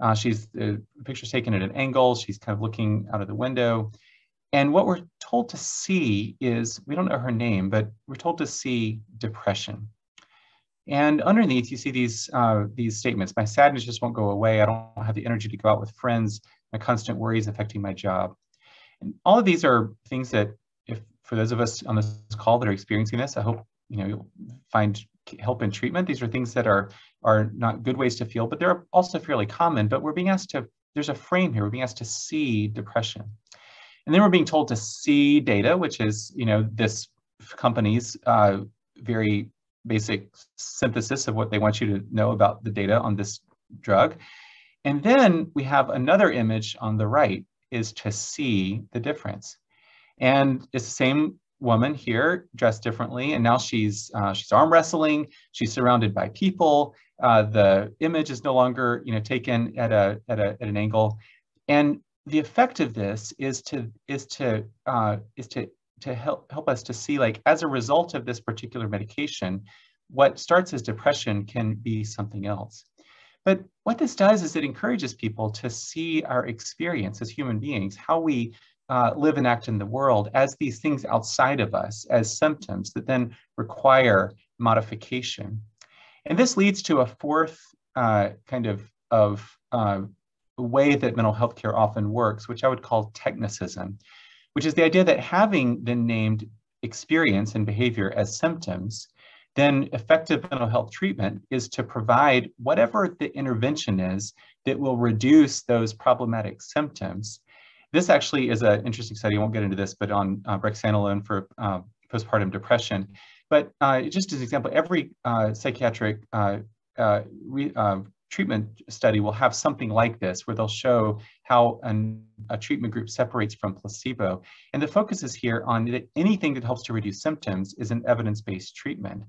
Uh, she's the picture's taken at an angle. She's kind of looking out of the window. And what we're told to see is, we don't know her name, but we're told to see depression. And underneath, you see these, uh, these statements. My sadness just won't go away. I don't have the energy to go out with friends. My constant worries affecting my job. And all of these are things that, if for those of us on this call that are experiencing this, I hope you know you'll find help in treatment. These are things that are are not good ways to feel, but they're also fairly common. But we're being asked to, there's a frame here, we're being asked to see depression. And then we're being told to see data, which is, you know, this company's uh, very basic synthesis of what they want you to know about the data on this drug. And then we have another image on the right is to see the difference. And it's the same woman here dressed differently and now she's uh, she's arm wrestling. She's surrounded by people. Uh, the image is no longer you know taken at a, at a at an angle. And the effect of this is to is to uh, is to to help help us to see like as a result of this particular medication what starts as depression can be something else. But what this does is it encourages people to see our experience as human beings how we uh, live and act in the world as these things outside of us, as symptoms that then require modification. And this leads to a fourth uh, kind of, of uh, way that mental health care often works, which I would call technicism, which is the idea that having been named experience and behavior as symptoms, then effective mental health treatment is to provide whatever the intervention is that will reduce those problematic symptoms this actually is an interesting study. I won't get into this, but on uh, brexanolone for uh, postpartum depression. But uh, just as an example, every uh, psychiatric uh, uh, re, treatment study will have something like this, where they'll show how an, a treatment group separates from placebo. And the focus is here on that anything that helps to reduce symptoms is an evidence-based treatment.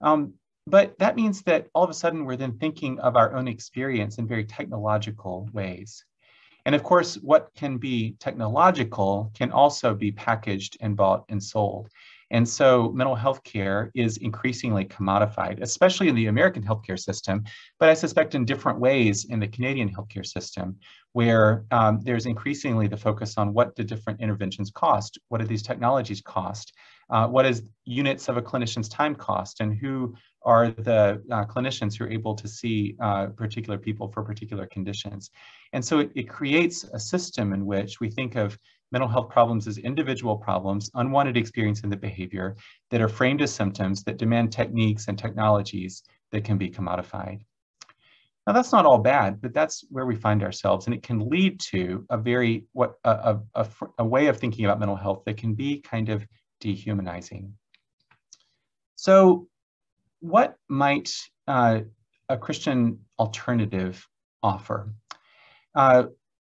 Um, but that means that all of a sudden we're then thinking of our own experience in very technological ways. And of course, what can be technological can also be packaged and bought and sold. And so mental health care is increasingly commodified, especially in the American healthcare system, but I suspect in different ways in the Canadian healthcare system, where um, there's increasingly the focus on what do different interventions cost? What do these technologies cost? Uh, what is units of a clinician's time cost? And who are the uh, clinicians who are able to see uh, particular people for particular conditions? And so it, it creates a system in which we think of mental health problems as individual problems, unwanted experience in the behavior that are framed as symptoms that demand techniques and technologies that can be commodified. Now that's not all bad, but that's where we find ourselves and it can lead to a very, what a, a, a, a way of thinking about mental health that can be kind of dehumanizing. So what might uh, a Christian alternative offer? Uh,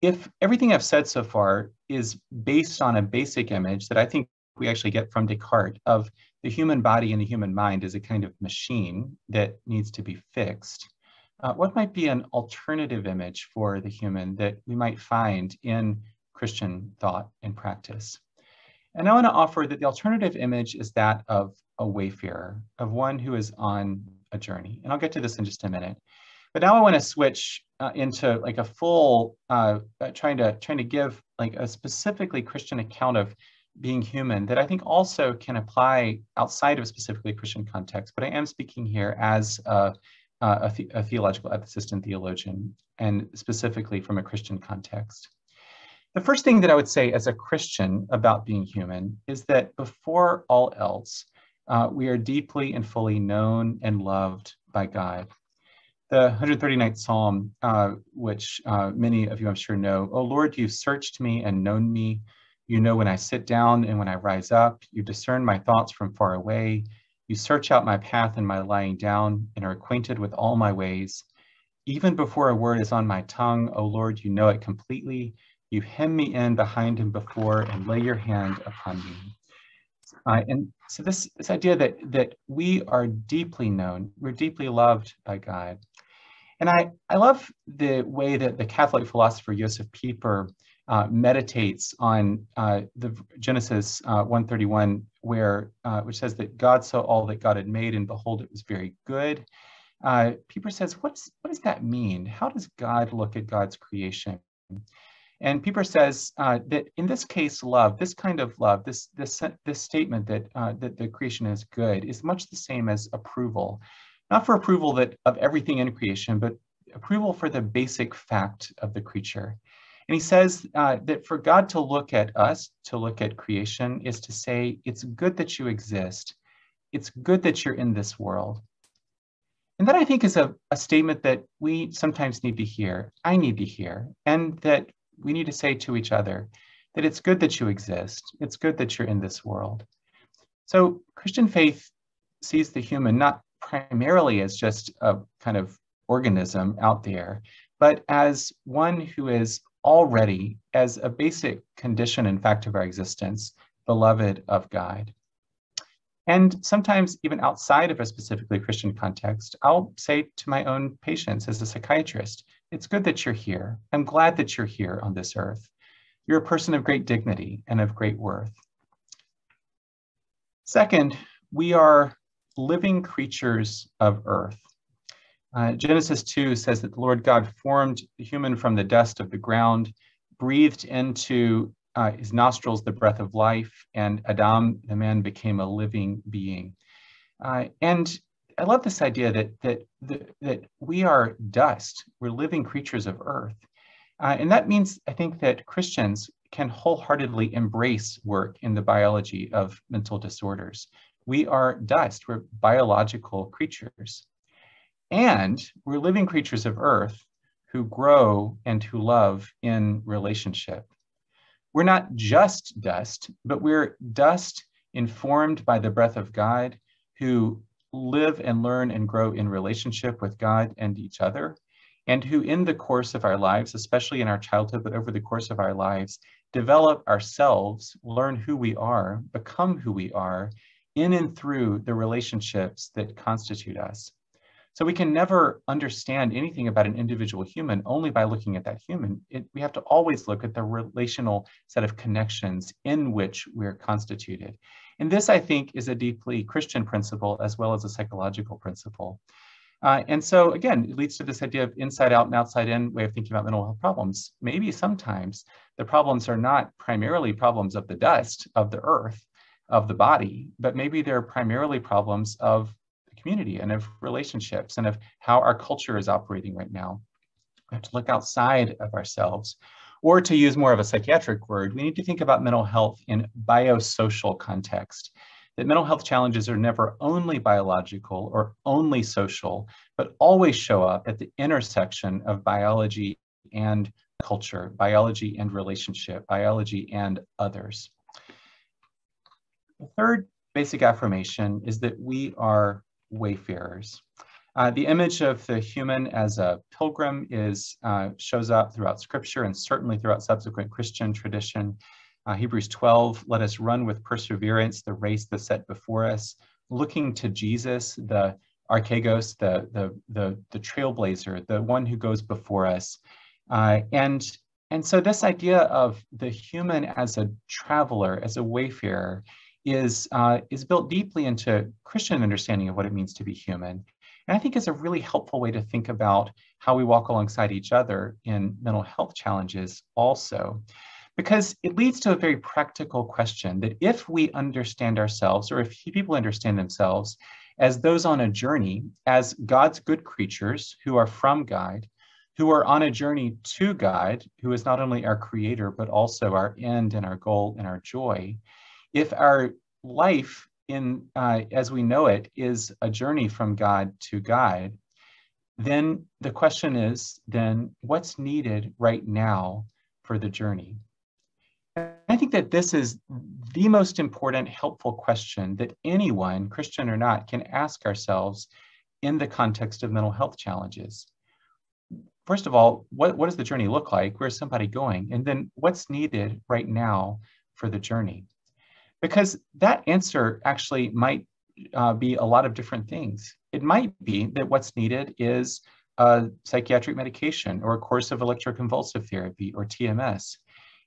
if everything I've said so far is based on a basic image that I think we actually get from Descartes of the human body and the human mind as a kind of machine that needs to be fixed, uh, what might be an alternative image for the human that we might find in Christian thought and practice? And I want to offer that the alternative image is that of a wayfarer, of one who is on a journey. And I'll get to this in just a minute. But now I want to switch uh, into like a full, uh, uh, trying to trying to give like a specifically Christian account of being human that I think also can apply outside of a specifically Christian context. But I am speaking here as a, a, the, a theological ethicist and theologian, and specifically from a Christian context. The first thing that I would say as a Christian about being human is that before all else, uh, we are deeply and fully known and loved by God the 139th Psalm, uh, which uh, many of you I'm sure know, Oh Lord, you've searched me and known me. You know when I sit down and when I rise up. You discern my thoughts from far away. You search out my path and my lying down and are acquainted with all my ways. even before a word is on my tongue, O Lord, you know it completely. You hem me in behind and before and lay your hand upon me. Uh, and so this, this idea that, that we are deeply known, we're deeply loved by God. And I, I love the way that the Catholic philosopher Josef Pieper uh, meditates on uh, the Genesis uh, 131, where uh, which says that God saw all that God had made, and behold, it was very good. Uh, Pieper says, What's, what does that mean? How does God look at God's creation? And Pieper says uh, that in this case, love, this kind of love, this this this statement that uh, that the creation is good, is much the same as approval, not for approval that of everything in creation, but approval for the basic fact of the creature. And he says uh, that for God to look at us, to look at creation, is to say, it's good that you exist. It's good that you're in this world. And that I think is a, a statement that we sometimes need to hear. I need to hear. And that we need to say to each other that it's good that you exist. It's good that you're in this world. So Christian faith sees the human not primarily as just a kind of organism out there, but as one who is already, as a basic condition and fact of our existence, beloved of God. And sometimes, even outside of a specifically Christian context, I'll say to my own patients as a psychiatrist, it's good that you're here. I'm glad that you're here on this earth. You're a person of great dignity and of great worth. Second, we are living creatures of earth. Uh, Genesis 2 says that the Lord God formed the human from the dust of the ground, breathed into uh, his nostrils the breath of life, and Adam, the man, became a living being. Uh, and I love this idea that that that, we are dust. We're living creatures of earth, uh, and that means I think that Christians can wholeheartedly embrace work in the biology of mental disorders. We are dust. We're biological creatures, and we're living creatures of earth who grow and who love in relationship. We're not just dust, but we're dust informed by the breath of God who live and learn and grow in relationship with God and each other, and who, in the course of our lives, especially in our childhood, but over the course of our lives, develop ourselves, learn who we are, become who we are in and through the relationships that constitute us. So we can never understand anything about an individual human only by looking at that human. It, we have to always look at the relational set of connections in which we're constituted. And this, I think, is a deeply Christian principle as well as a psychological principle. Uh, and so again, it leads to this idea of inside out and outside in way of thinking about mental health problems. Maybe sometimes the problems are not primarily problems of the dust, of the earth, of the body, but maybe they're primarily problems of community and of relationships and of how our culture is operating right now. We have to look outside of ourselves or to use more of a psychiatric word, we need to think about mental health in biosocial context. That mental health challenges are never only biological or only social, but always show up at the intersection of biology and culture, biology and relationship, biology and others. The third basic affirmation is that we are wayfarers. Uh, the image of the human as a pilgrim is uh, shows up throughout scripture and certainly throughout subsequent Christian tradition. Uh, Hebrews 12, let us run with perseverance the race that's set before us, looking to Jesus, the archegos, the, the, the, the trailblazer, the one who goes before us. Uh, and, and so this idea of the human as a traveler, as a wayfarer, is, uh, is built deeply into Christian understanding of what it means to be human. And I think it's a really helpful way to think about how we walk alongside each other in mental health challenges also, because it leads to a very practical question that if we understand ourselves, or if people understand themselves as those on a journey, as God's good creatures who are from God, who are on a journey to God, who is not only our creator, but also our end and our goal and our joy, if our life in uh, as we know it is a journey from God to God, then the question is then what's needed right now for the journey? I think that this is the most important, helpful question that anyone, Christian or not, can ask ourselves in the context of mental health challenges. first of all, what, what does the journey look like? Where's somebody going? And then what's needed right now for the journey? Because that answer actually might uh, be a lot of different things. It might be that what's needed is a psychiatric medication or a course of electroconvulsive therapy or TMS.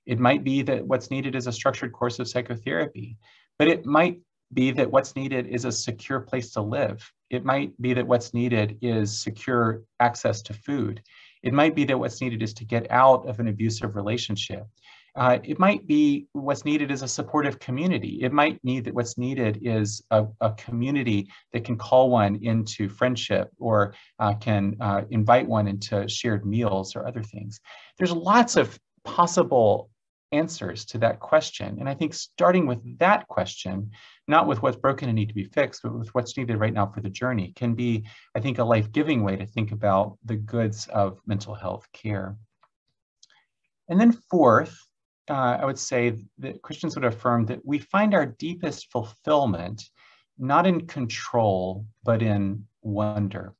It might be that what's needed is a structured course of psychotherapy, but it might be that what's needed is a secure place to live. It might be that what's needed is secure access to food. It might be that what's needed is to get out of an abusive relationship. Uh, it might be what's needed is a supportive community. It might need that what's needed is a, a community that can call one into friendship or uh, can uh, invite one into shared meals or other things. There's lots of possible answers to that question. And I think starting with that question, not with what's broken and need to be fixed, but with what's needed right now for the journey can be, I think, a life-giving way to think about the goods of mental health care. And then fourth, uh, I would say that Christians would affirm that we find our deepest fulfillment not in control, but in wonder.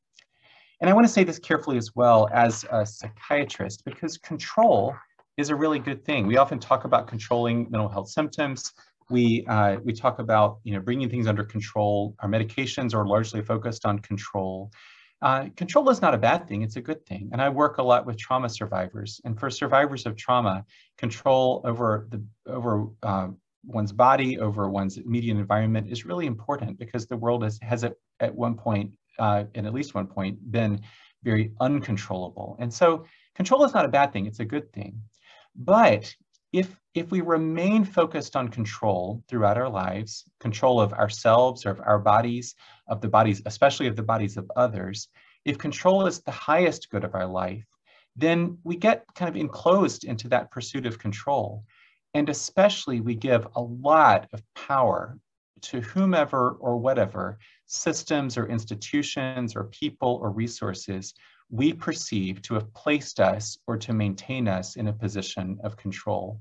And I want to say this carefully as well as a psychiatrist, because control is a really good thing. We often talk about controlling mental health symptoms. We, uh, we talk about you know, bringing things under control. Our medications are largely focused on control. Uh, control is not a bad thing, it's a good thing. And I work a lot with trauma survivors. And for survivors of trauma, control over, the, over uh, one's body, over one's immediate environment is really important because the world is, has at, at one point, uh, and at least one point, been very uncontrollable. And so control is not a bad thing, it's a good thing. But if, if we remain focused on control throughout our lives, control of ourselves or of our bodies, of the bodies, especially of the bodies of others, if control is the highest good of our life, then we get kind of enclosed into that pursuit of control. And especially we give a lot of power to whomever or whatever systems or institutions or people or resources we perceive to have placed us or to maintain us in a position of control.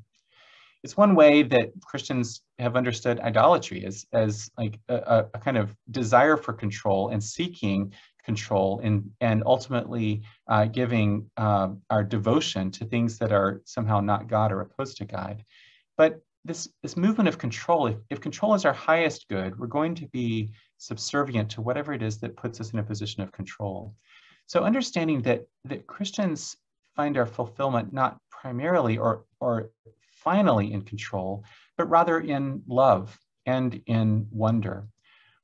It's one way that Christians have understood idolatry as, as like a, a kind of desire for control and seeking control and, and ultimately uh, giving uh, our devotion to things that are somehow not God or opposed to God. But this, this movement of control, if, if control is our highest good, we're going to be subservient to whatever it is that puts us in a position of control. So understanding that, that Christians find our fulfillment not primarily or, or finally in control, but rather in love and in wonder.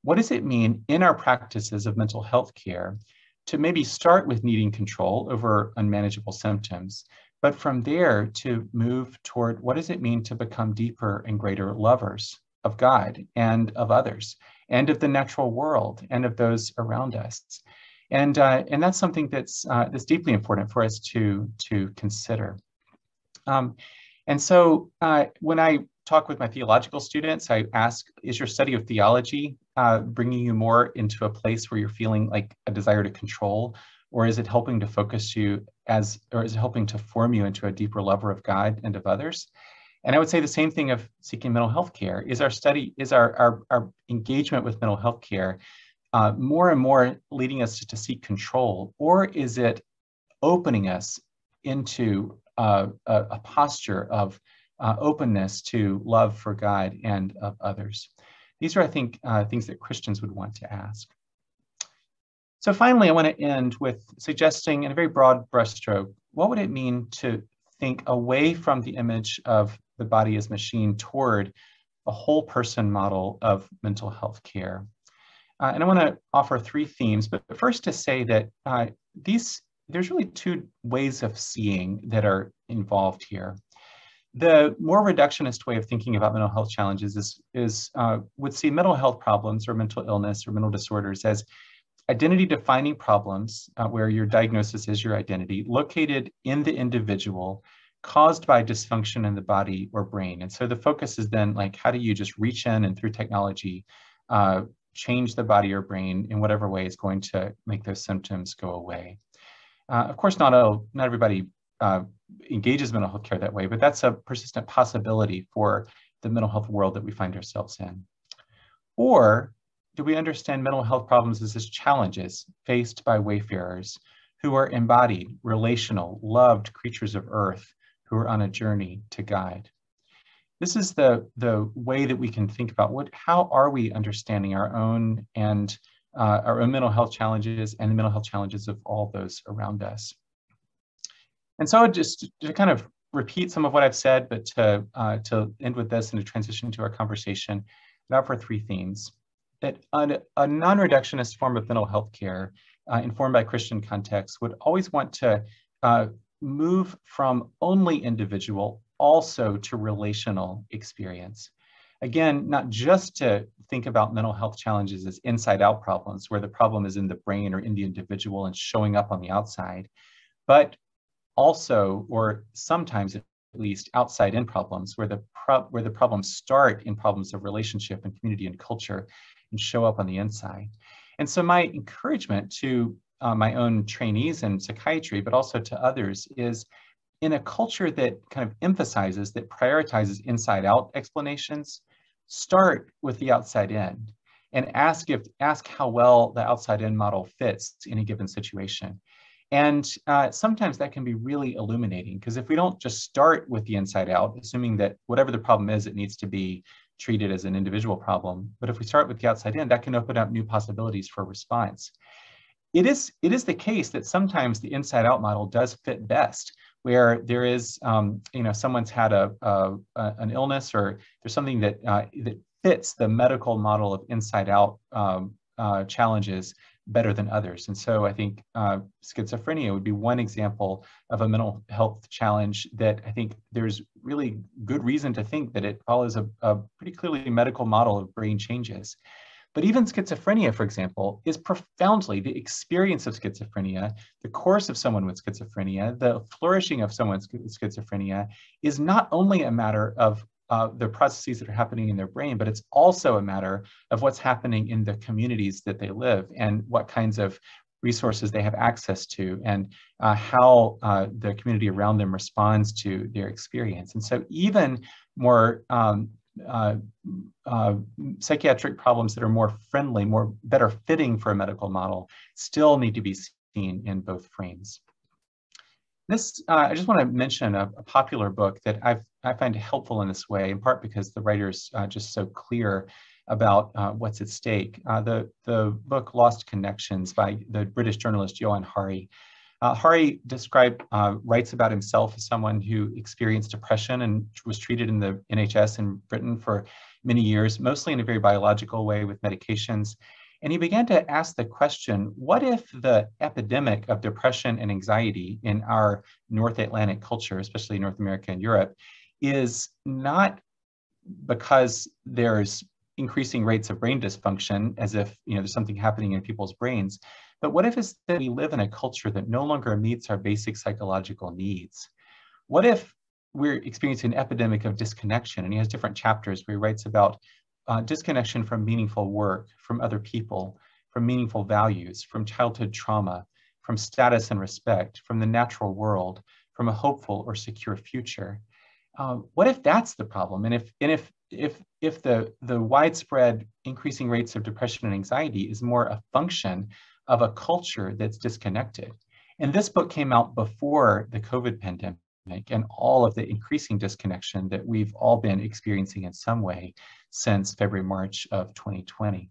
What does it mean in our practices of mental health care to maybe start with needing control over unmanageable symptoms, but from there to move toward what does it mean to become deeper and greater lovers of God and of others and of the natural world and of those around us. And, uh, and that's something that's, uh, that's deeply important for us to, to consider. Um, and so uh, when I talk with my theological students, I ask, is your study of theology uh, bringing you more into a place where you're feeling like a desire to control? Or is it helping to focus you as, or is it helping to form you into a deeper lover of God and of others? And I would say the same thing of seeking mental health care. Is our study, is our, our, our engagement with mental health care uh, more and more leading us to seek control, or is it opening us into uh, a, a, posture of uh, openness to love for God and of others? These are, I think, uh, things that Christians would want to ask. So finally, I want to end with suggesting in a very broad brushstroke, what would it mean to think away from the image of the body as machine toward a whole person model of mental health care? Uh, and I want to offer three themes, but first to say that uh, these there's really two ways of seeing that are involved here. The more reductionist way of thinking about mental health challenges is, is uh, would see mental health problems or mental illness or mental disorders as identity defining problems uh, where your diagnosis is your identity located in the individual caused by dysfunction in the body or brain. And so the focus is then like, how do you just reach in and through technology uh, change the body or brain in whatever way is going to make those symptoms go away. Uh, of course, not, all, not everybody uh, engages mental health care that way, but that's a persistent possibility for the mental health world that we find ourselves in. Or do we understand mental health problems as, as challenges faced by wayfarers who are embodied, relational, loved creatures of earth who are on a journey to guide. This is the, the way that we can think about what, how are we understanding our own and uh, our own mental health challenges and the mental health challenges of all those around us. And so just to kind of repeat some of what I've said, but to, uh, to end with this and to transition to our conversation, I'd offer three themes. That a, a non-reductionist form of mental health care uh, informed by Christian context would always want to uh, move from only individual also to relational experience. Again, not just to think about mental health challenges as inside out problems where the problem is in the brain or in the individual and showing up on the outside, but also, or sometimes at least outside in problems where the, pro where the problems start in problems of relationship and community and culture and show up on the inside. And so my encouragement to uh, my own trainees in psychiatry, but also to others is in a culture that kind of emphasizes, that prioritizes inside out explanations, start with the outside in and ask if ask how well the outside in model fits in a given situation. And uh, sometimes that can be really illuminating because if we don't just start with the inside out, assuming that whatever the problem is, it needs to be treated as an individual problem. But if we start with the outside in, that can open up new possibilities for response. It is, it is the case that sometimes the inside out model does fit best where there is, um, you know, someone's had a, a, a, an illness or there's something that, uh, that fits the medical model of inside out um, uh, challenges better than others. And so I think uh, schizophrenia would be one example of a mental health challenge that I think there's really good reason to think that it follows a, a pretty clearly medical model of brain changes. But even schizophrenia, for example, is profoundly the experience of schizophrenia, the course of someone with schizophrenia, the flourishing of someone with schizophrenia is not only a matter of uh, the processes that are happening in their brain, but it's also a matter of what's happening in the communities that they live and what kinds of resources they have access to and uh, how uh, the community around them responds to their experience. And so even more um, uh, uh, psychiatric problems that are more friendly, more better fitting for a medical model still need to be seen in both frames. This, uh, I just want to mention a, a, popular book that I've, I find helpful in this way, in part because the writer's uh, just so clear about uh, what's at stake. Uh, the, the book Lost Connections by the British journalist Johann Hari. Uh, Hari described, uh, writes about himself as someone who experienced depression and was treated in the NHS in Britain for many years, mostly in a very biological way with medications. And he began to ask the question, what if the epidemic of depression and anxiety in our North Atlantic culture, especially North America and Europe, is not because there's increasing rates of brain dysfunction as if you know there's something happening in people's brains, but what if it's that we live in a culture that no longer meets our basic psychological needs? What if we're experiencing an epidemic of disconnection? And he has different chapters where he writes about uh, disconnection from meaningful work, from other people, from meaningful values, from childhood trauma, from status and respect, from the natural world, from a hopeful or secure future. Um, what if that's the problem? And if and if if if the the widespread increasing rates of depression and anxiety is more a function of a culture that's disconnected. And this book came out before the COVID pandemic and all of the increasing disconnection that we've all been experiencing in some way since February, March of 2020.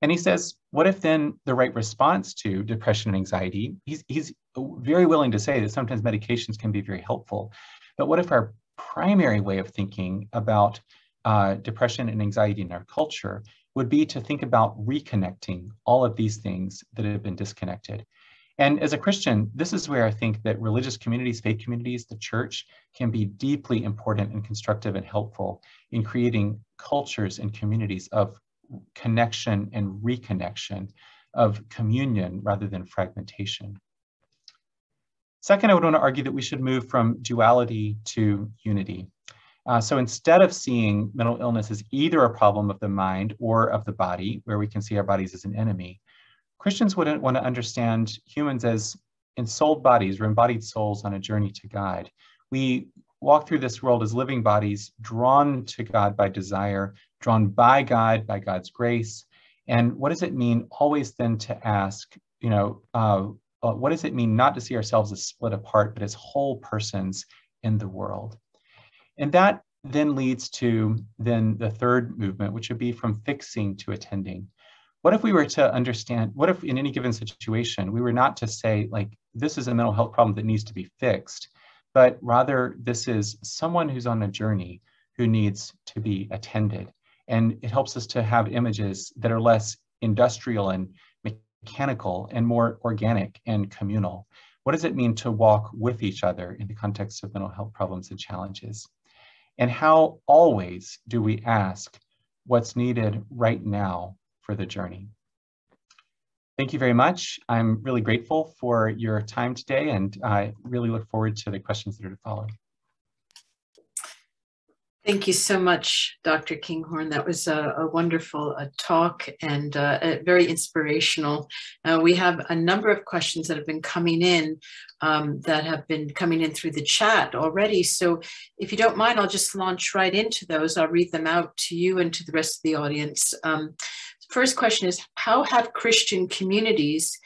And he says, what if then the right response to depression and anxiety, he's, he's very willing to say that sometimes medications can be very helpful, but what if our primary way of thinking about uh, depression and anxiety in our culture would be to think about reconnecting all of these things that have been disconnected and as a Christian, this is where I think that religious communities, faith communities, the church can be deeply important and constructive and helpful in creating cultures and communities of connection and reconnection, of communion rather than fragmentation. Second, I would want to argue that we should move from duality to unity. Uh, so instead of seeing mental illness as either a problem of the mind or of the body, where we can see our bodies as an enemy, Christians wouldn't want to understand humans as ensouled bodies or embodied souls on a journey to God. We walk through this world as living bodies drawn to God by desire, drawn by God, by God's grace. And what does it mean always then to ask, you know, uh, uh, what does it mean not to see ourselves as split apart, but as whole persons in the world? And that then leads to then the third movement, which would be from fixing to attending. What if we were to understand, what if in any given situation, we were not to say like, this is a mental health problem that needs to be fixed, but rather this is someone who's on a journey who needs to be attended. And it helps us to have images that are less industrial and mechanical and more organic and communal. What does it mean to walk with each other in the context of mental health problems and challenges? And how always do we ask what's needed right now for the journey? Thank you very much. I'm really grateful for your time today and I really look forward to the questions that are to follow. Thank you so much, Dr. Kinghorn. That was a, a wonderful uh, talk and uh, very inspirational. Uh, we have a number of questions that have been coming in um, that have been coming in through the chat already. So if you don't mind, I'll just launch right into those. I'll read them out to you and to the rest of the audience. Um, first question is, how have Christian communities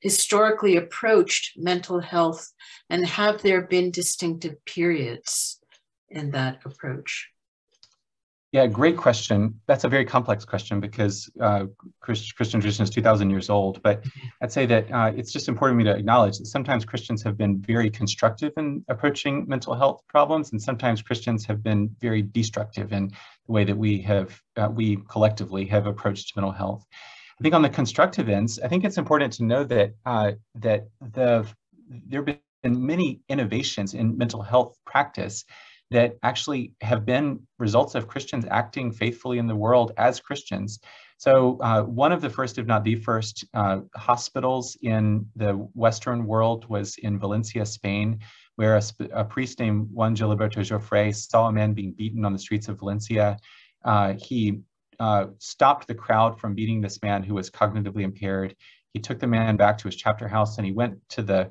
historically approached mental health and have there been distinctive periods? In that approach? Yeah, great question. That's a very complex question because uh, Christian tradition is 2,000 years old. But mm-hmm. I'd say that uh, it's just important for me to acknowledge that sometimes Christians have been very constructive in approaching mental health problems, and sometimes Christians have been very destructive in the way that we have, uh, we collectively have approached mental health. I think on the constructive ends, I think it's important to know that uh, that the there have been many innovations in mental health practice that actually have been results of Christians acting faithfully in the world as Christians. So uh, one of the first, if not the first, uh, hospitals in the Western world was in Valencia, Spain, where a, a, priest named Juan Gilabert Jofre saw a man being beaten on the streets of Valencia. Uh, he uh, stopped the crowd from beating this man who was cognitively impaired. He took the man back to his chapter house and he went to the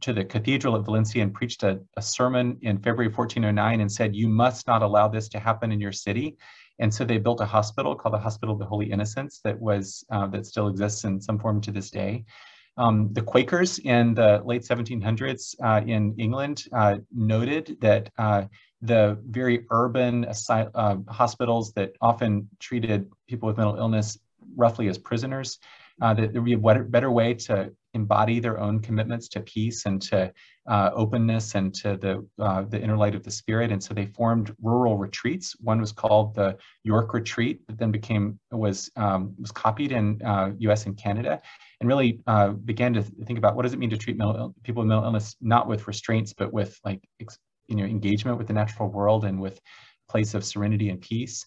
to the Cathedral at Valencia and preached a, a, sermon in February 1409 and said, you must not allow this to happen in your city. And so they built a hospital called the Hospital of the Holy Innocents that was uh, that still exists in some form to this day. Um, the Quakers in the late 1700s uh, in England uh, noted that uh, the very urban uh, hospitals that often treated people with mental illness roughly as prisoners, uh, that there would be a better way to embody their own commitments to peace and to uh, openness and to the uh, the inner light of the spirit. And so they formed rural retreats. One was called the York Retreat, that then became was um, was copied in uh, U.S. and Canada, and really uh, began to think about what does it mean to treat mental, people with mental illness not with restraints but with like you know engagement with the natural world and with place of serenity and peace.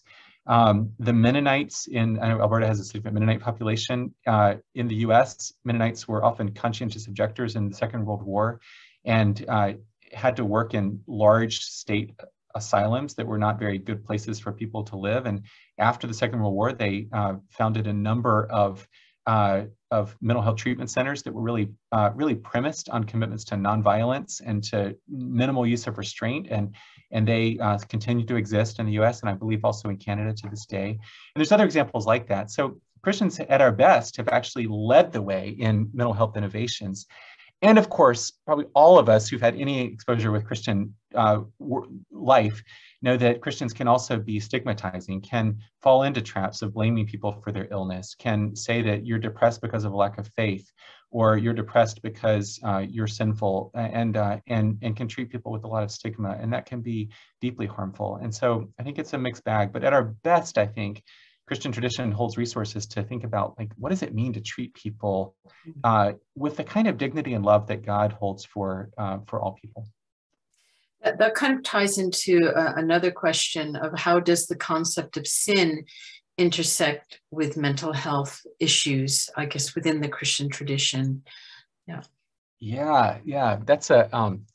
Um, the Mennonites in Alberta has a significant Mennonite population. Uh, in the US, Mennonites were often conscientious objectors in the Second World War and uh, had to work in large state asylums that were not very good places for people to live. And after the Second World War, they uh, founded a number of uh, of mental health treatment centers that were really, uh, really premised on commitments to nonviolence and to minimal use of restraint. And, and they uh, continue to exist in the US and I believe also in Canada to this day. And there's other examples like that. So Christians at our best have actually led the way in mental health innovations. And of course, probably all of us who've had any exposure with Christian uh, life know that Christians can also be stigmatizing, can fall into traps of blaming people for their illness, can say that you're depressed because of a lack of faith, or you're depressed because uh, you're sinful, and uh, and and can treat people with a lot of stigma, and that can be deeply harmful. And so I think it's a mixed bag. But at our best, I think Christian tradition holds resources to think about like what does it mean to treat people mm-hmm. uh, with the kind of dignity and love that God holds for uh, for all people. That, that kind of ties into uh, another question of how does the concept of sin intersect with mental health issues, I guess, within the Christian tradition. Yeah. Yeah, yeah. That's a um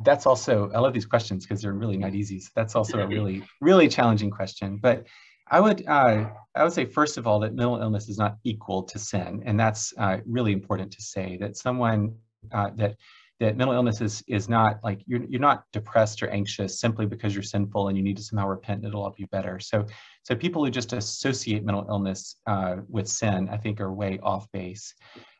that's also I love these questions because they're really not easy. So that's also a really, really challenging question. But I would uh, I would say first of all that mental illness is not equal to sin, and that's uh, really important to say that someone uh, that that mental illness is is not like you're you're not depressed or anxious simply because you're sinful and you need to somehow repent and it'll help you better. So so people who just associate mental illness uh, with sin, I think, are way off base.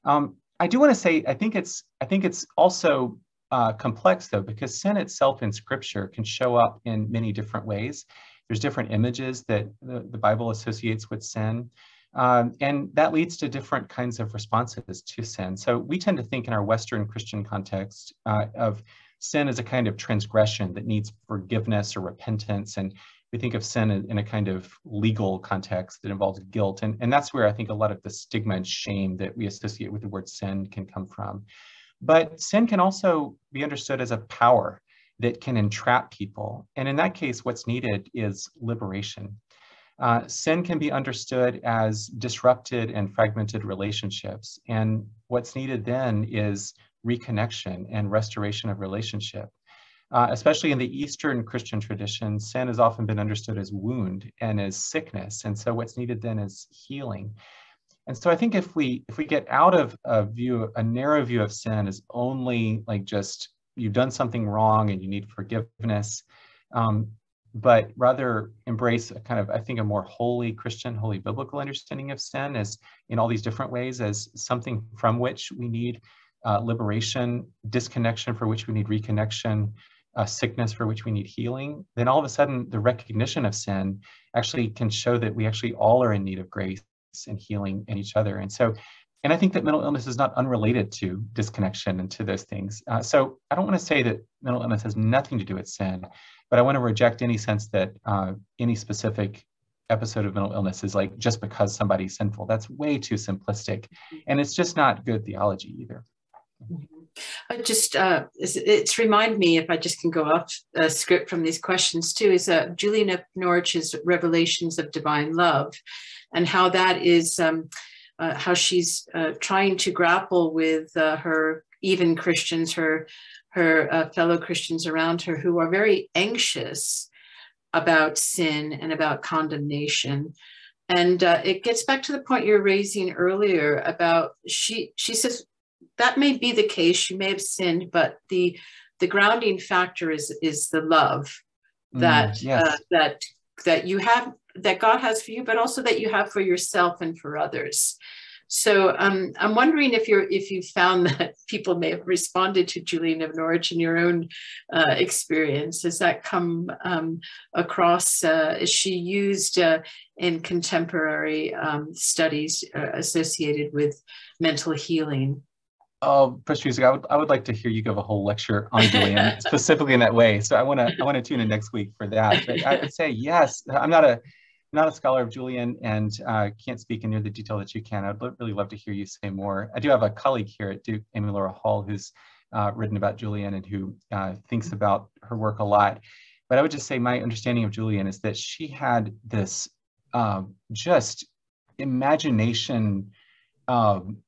Um, I do want to say, I think it's, I think it's also uh, complex though, because sin itself in scripture can show up in many different ways. There's different images that the, the Bible associates with sin. Um, and that leads to different kinds of responses to sin. So we tend to think in our Western Christian context uh, of sin as a kind of transgression that needs forgiveness or repentance. And we think of sin in, a kind of legal context that involves guilt. And, and that's where I think a lot of the stigma and shame that we associate with the word sin can come from. But sin can also be understood as a power that can entrap people. And in that case, what's needed is liberation. Uh, sin can be understood as disrupted and fragmented relationships. And what's needed then is reconnection and restoration of relationship. Uh, especially in the Eastern Christian tradition, sin has often been understood as wound and as sickness. And so what's needed then is healing. And so I think if we if we get out of a view, a narrow view of sin as only like just you've done something wrong and you need forgiveness, um, but rather embrace a kind of, I think, a more holy Christian, holy biblical understanding of sin as in all these different ways as something from which we need uh, liberation, disconnection for which we need reconnection, uh, sickness for which we need healing, then all of a sudden the recognition of sin actually can show that we actually all are in need of grace and healing in each other. And so, and I think that mental illness is not unrelated to disconnection and to those things. Uh, so I don't want to say that mental illness has nothing to do with sin, but I want to reject any sense that uh, any specific episode of mental illness is like just because somebody's sinful. That's way too simplistic. And it's just not good theology either. I just uh, it's, it's, remind me if I just can go off uh, script from these questions too is uh, Julian Norwich's Revelations of Divine Love, and how that is um, uh, how she's uh, trying to grapple with uh, her even Christians, her her fellow Christians around her who are very anxious about sin and about condemnation. And it gets back to the point you're raising earlier about she she says that may be the case. She may have sinned, but the the grounding factor is is the love that mm, yes. uh, that that you have that God has for you, but also that you have for yourself and for others. So um, I'm wondering if you're if you found that people may have responded to Julian of Norwich in your own uh, experience. Has that come um, across? Uh, is she used uh, in contemporary um, studies uh, associated with mental healing? Oh, Press Musick, I would, I would like to hear you give a whole lecture on Julian, specifically in that way. So I want to I want to tune in next week for that. But I would say yes. I'm not a not a scholar of Julian and uh, can't speak in near the detail that you can. I'd really love to hear you say more. I do have a colleague here at Duke, Amy Laura Hall, who's uh, written about Julian and who uh, thinks about her work a lot. But I would just say my understanding of Julian is that she had this um, just imagination um,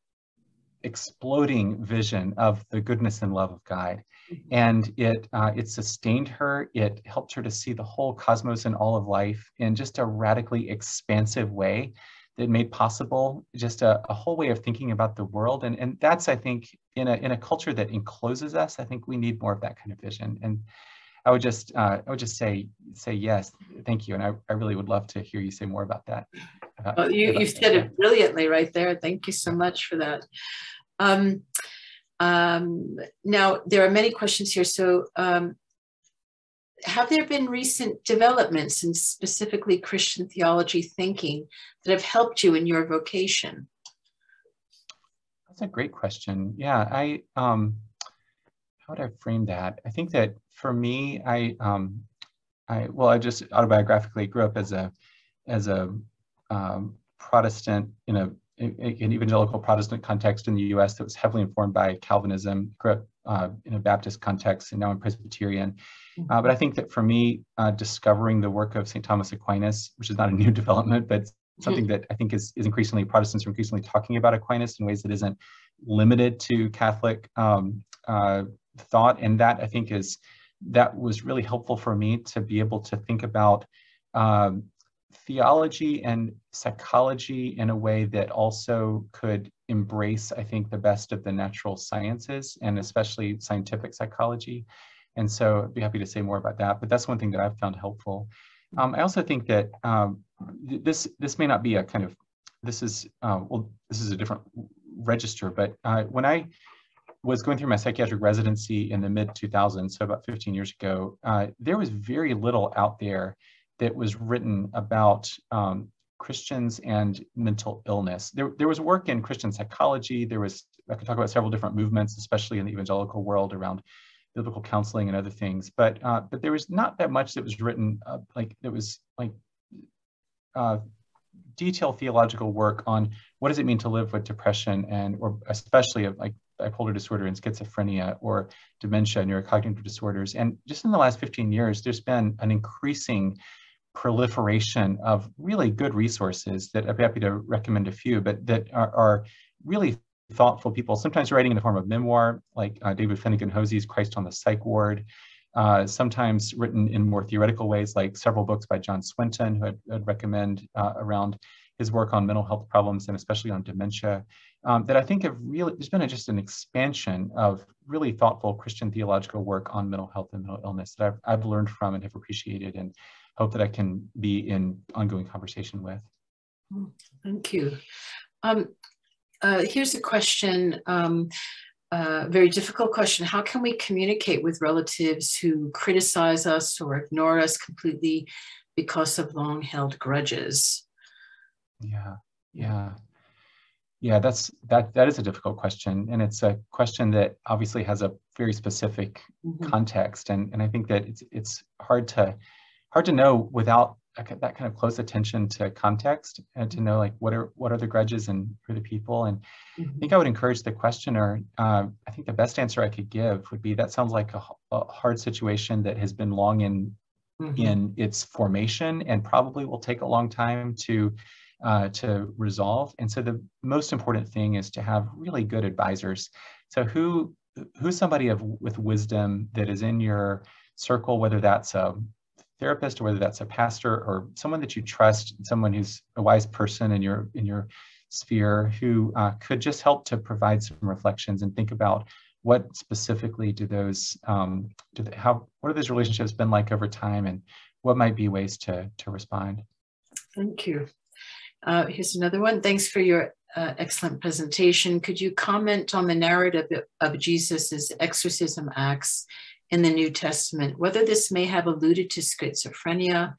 exploding vision of the goodness and love of God. Mm-hmm. And it, uh, it sustained her. It helped her to see the whole cosmos and all of life in just a radically expansive way that made possible just a, a, whole way of thinking about the world. And, and that's, I think, in a, in a culture that encloses us, I think we need more of that kind of vision. And I would just, uh, I would just say, say yes, thank you. And I, I really would love to hear you say more about that. Uh, well, you, you said it brilliantly right there. Thank you so much for that. Um, um, now, there are many questions here. So um, have there been recent developments in specifically Christian theology thinking that have helped you in your vocation? That's a great question. Yeah, I, um, how would I frame that? I think that for me, I, um, I, well, I just autobiographically grew up as a, as a um, Protestant in a an evangelical Protestant context in the U.S. that was heavily informed by Calvinism. Grew up uh, in a Baptist context, and now I'm Presbyterian. Uh, but I think that for me, uh, discovering the work of St. Thomas Aquinas, which is not a new development, but something that I think is, is increasingly Protestants are increasingly talking about Aquinas in ways that isn't limited to Catholic um, uh, thought, and that I think is that was really helpful for me to be able to think about um, theology and psychology in a way that also could embrace, I think, the best of the natural sciences and especially scientific psychology. And so I'd be happy to say more about that, but that's one thing that I've found helpful. Um, I also think that um, this this may not be a kind of this is uh, well this is a different register, but uh, when I was going through my psychiatric residency in the mid 2000s, so about 15 years ago, uh, there was very little out there that was written about um, Christians and mental illness. There, there was work in Christian psychology. There was, I could talk about several different movements, especially in the evangelical world around biblical counseling and other things. But uh, but there was not that much that was written uh, like that was like uh, detailed theological work on what does it mean to live with depression and or especially like bipolar disorder and schizophrenia or dementia, neurocognitive disorders. And just in the last 15 years, there's been an increasing proliferation of really good resources that I'm happy to recommend a few, but that are, are really thoughtful people, sometimes writing in the form of memoir, like uh, David Finnegan Hosey's Christ on the Psych Ward, uh, sometimes written in more theoretical ways, like several books by John Swinton, who I'd, I'd recommend uh, around his work on mental health problems and especially on dementia, um, that I think have really, there's been a, just an expansion of really thoughtful Christian theological work on mental health and mental illness that I've, I've learned from and have appreciated. And hope that I can be in ongoing conversation with. Hmm, thank you. Um, uh, here's a question, um, uh, very difficult question. How can we communicate with relatives who criticize us or ignore us completely because of long held grudges? Yeah, yeah. Yeah, that's that that is a difficult question. And it's a question that obviously has a very specific mm-hmm. context. And, and I think that it's it's hard to hard to know without that kind of close attention to context and to know like what are what are the grudges and who are the people and mm-hmm. i think i would encourage the questioner uh, i think the best answer i could give would be that sounds like a, a hard situation that has been long in mm-hmm. in its formation and probably will take a long time to uh, to resolve and so the most important thing is to have really good advisors so who who's somebody of with wisdom that is in your circle whether that's a therapist or whether that's a pastor or someone that you trust, someone who's a wise person in your in your sphere who uh, could just help to provide some reflections and think about what specifically do those um, do they, how what have those relationships been like over time and what might be ways to to respond? Thank you. Uh, here's another one. Thanks for your uh, excellent presentation. Could you comment on the narrative of jesus's exorcism acts in the New Testament, whether this may have alluded to schizophrenia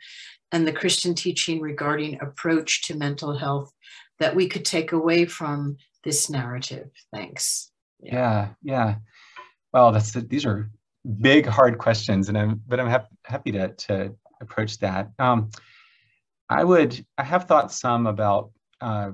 and the Christian teaching regarding approach to mental health that we could take away from this narrative. Thanks. Yeah, yeah. Well, that's these are big, hard questions, and I'm but I'm ha- happy to to approach that. Um, I would I have thought some about uh,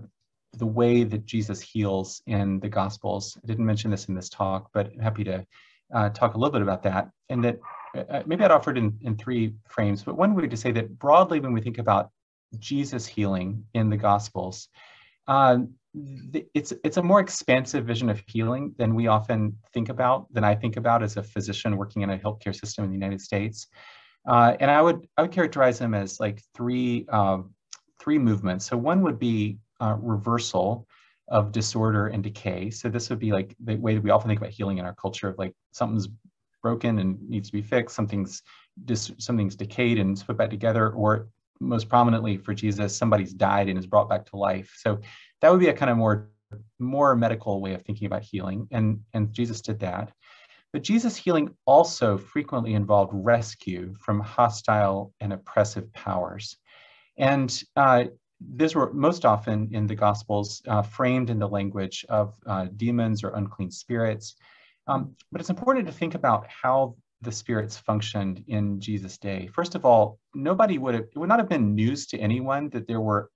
the way that Jesus heals in the Gospels. I didn't mention this in this talk, but I'm happy to uh, talk a little bit about that. And that uh, uh, maybe I'd offer it in, in three frames, but one way to say that broadly, when we think about Jesus healing in the Gospels, uh, it's it's a more expansive vision of healing than we often think about, than I think about as a physician working in a healthcare system in the United States. Uh, and I would I would characterize them as like three uh, three movements. So one would be uh, reversal, of disorder and decay. So this would be like the way that we often think about healing in our culture of like something's broken and needs to be fixed, something's dis- something's decayed and put back together, or most prominently for Jesus, somebody's died and is brought back to life. So that would be a kind of more more medical way of thinking about healing, and and Jesus did that. But Jesus' healing also frequently involved rescue from hostile and oppressive powers. And uh, these were most often in the Gospels uh, framed in the language of uh, demons or unclean spirits. Um, but it's important to think about how the spirits functioned in Jesus' day. First of all, nobody would have, it would not have been news to anyone that there were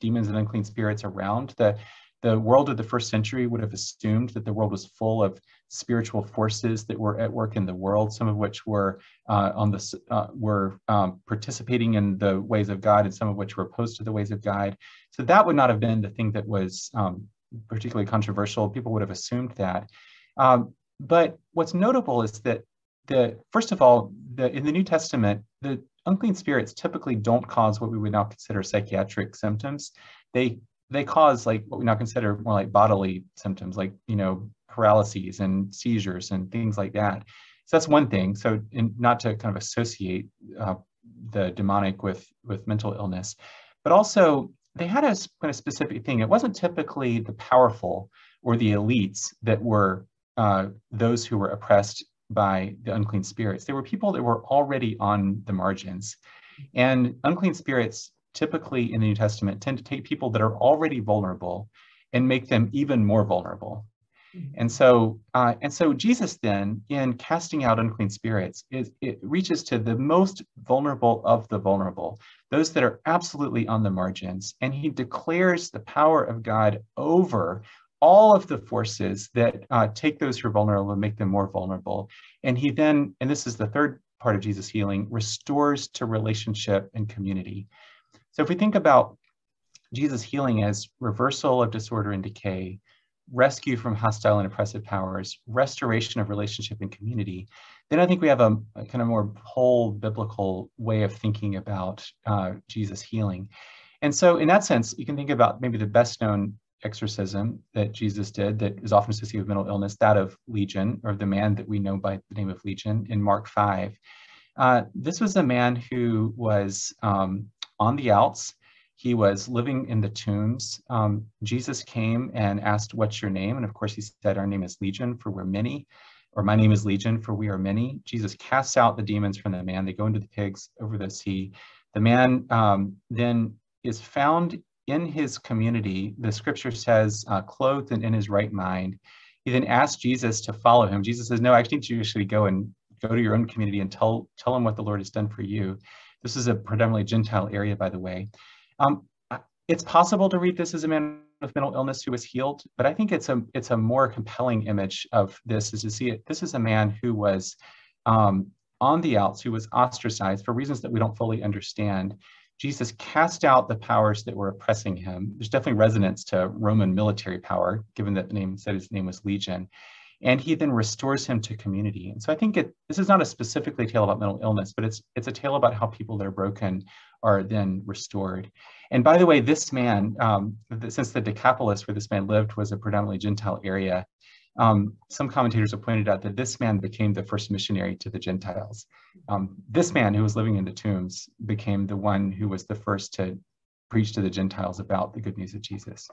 demons and unclean spirits around. The, the world of the first century would have assumed that the world was full of spiritual forces that were at work in the world, some of which were uh, on the uh, were um, participating in the ways of God, and some of which were opposed to the ways of God. So that would not have been the thing that was um, particularly controversial. People would have assumed that. Um, but what's notable is that the first of all, the, in the New Testament, the unclean spirits typically don't cause what we would now consider psychiatric symptoms. They they cause like what we now consider more like bodily symptoms, like you know paralyses and seizures and things like that. So that's one thing. So in, not to kind of associate uh, the demonic with with mental illness, but also they had a kind of specific thing. It wasn't typically the powerful or the elites that were uh, those who were oppressed by the unclean spirits. They were people that were already on the margins. And unclean spirits typically in the New Testament tend to take people that are already vulnerable and make them even more vulnerable. Mm-hmm. And so, uh, and so Jesus then, in casting out unclean spirits, it, it reaches to the most vulnerable of the vulnerable, those that are absolutely on the margins, and he declares the power of God over all of the forces that uh, take those who are vulnerable and make them more vulnerable. And he then, and this is the third part of Jesus healing, restores to relationship and community. So if we think about Jesus healing as reversal of disorder and decay, rescue from hostile and oppressive powers, restoration of relationship and community, then I think we have a, a kind of more whole biblical way of thinking about uh, Jesus healing. And so in that sense, you can think about maybe the best known exorcism that Jesus did that is often associated with mental illness, that of Legion, or the man that we know by the name of Legion in Mark 5. Uh, this was a man who was um, on the outs. He was living in the tombs. Um, Jesus came and asked, What's your name? And of course, he said, Our name is Legion, for we're many, or my name is Legion, for we are many. Jesus casts out the demons from the man. They go into the pigs over the sea. The man um, then is found in his community, the scripture says, uh, clothed and in his right mind. He then asked Jesus to follow him. Jesus says, No, I need you to go and go to your own community and tell, tell them what the Lord has done for you. This is a predominantly Gentile area, by the way. Um, it's possible to read this as a man with mental illness who was healed, but I think it's a it's a more compelling image of this is to see it. This is a man who was um, on the outs, who was ostracized for reasons that we don't fully understand. Jesus cast out the powers that were oppressing him. There's definitely resonance to Roman military power, given that the name said his name was Legion. And he then restores him to community. And so I think it, this is not a specifically tale about mental illness, but it's it's a tale about how people that are broken are then restored. And by the way, this man, um, since the Decapolis where this man lived was a predominantly Gentile area, um, some commentators have pointed out that this man became the first missionary to the Gentiles. Um, this man who was living in the tombs became the one who was the first to preach to the Gentiles about the good news of Jesus.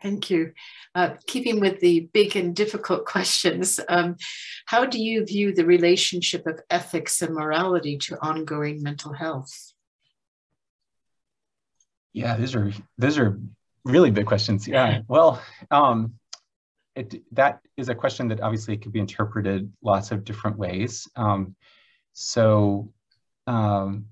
Thank you. Uh, keeping with the big and difficult questions, um, how do you view the relationship of ethics and morality to ongoing mental health? Yeah, those are those are really big questions. Yeah. Well, um, it, that is a question that obviously could be interpreted lots of different ways. Um, so um,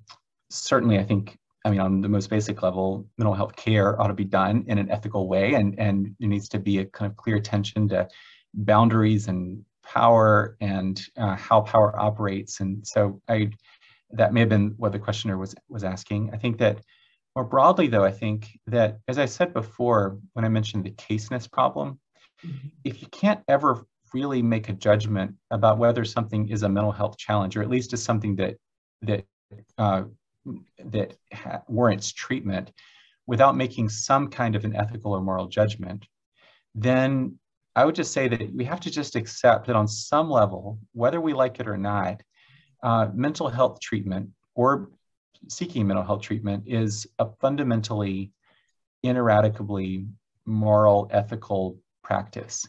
certainly, I think, I mean, on the most basic level, mental health care ought to be done in an ethical way, and and there needs to be a kind of clear attention to boundaries and power and uh, how power operates. And so I, that may have been what the questioner was was asking. I think that more broadly, though, I think that as I said before, when I mentioned the caseness problem. If you can't ever really make a judgment about whether something is a mental health challenge, or at least is something that that uh, that ha- warrants treatment, without making some kind of an ethical or moral judgment, then I would just say that we have to just accept that on some level, whether we like it or not, uh, mental health treatment or seeking mental health treatment is a fundamentally, ineradicably moral, ethical practice.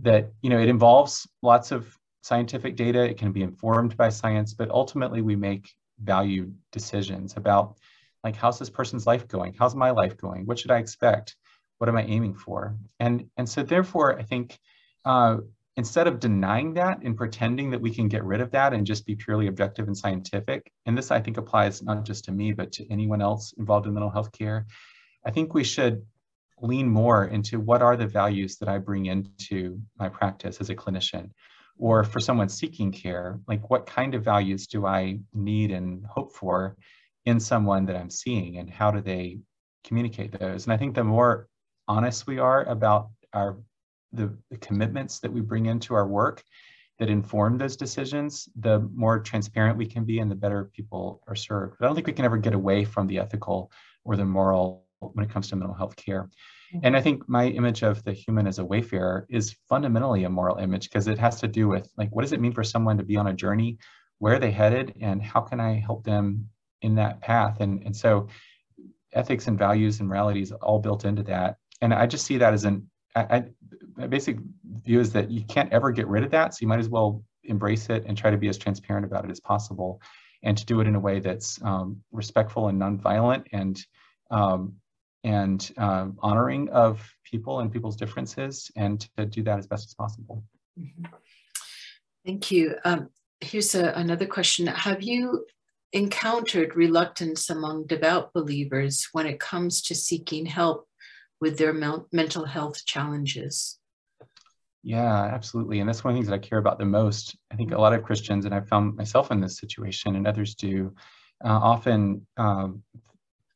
That you know it involves lots of scientific data. It can be informed by science but ultimately we make value decisions about like how's this person's life going? How's my life going? What should i expect? What am i aiming for? And and so therefore i think uh, instead of denying that and pretending that we can get rid of that and just be purely objective and scientific and this i think applies not just to me but to anyone else involved in mental health care i think we should lean more into what are the values that I bring into my practice as a clinician. Or for someone seeking care, like what kind of values do I need and hope for in someone that I'm seeing and how do they communicate those? And I think the more honest we are about our the, the commitments that we bring into our work that inform those decisions, the more transparent we can be and the better people are served. But I don't think we can ever get away from the ethical or the moral when it comes to mental health care. And I think my image of the human as a wayfarer is fundamentally a moral image because it has to do with like what does it mean for someone to be on a journey? Where are they headed? And how can I help them in that path? And, and so ethics and values and moralities all built into that. And I just see that as an, I, I, my basic view is that you can't ever get rid of that. So you might as well embrace it and try to be as transparent about it as possible and to do it in a way that's um, respectful and nonviolent and um, and um, honoring of people and people's differences and to do that as best as possible. Mm -hmm. Thank you. Um, here's a, another question. Have you encountered reluctance among devout believers when it comes to seeking help with their mental health challenges? Yeah, absolutely. And that's one of the things that I care about the most. I think a lot of Christians, and I've found myself in this situation and others do, uh, often um,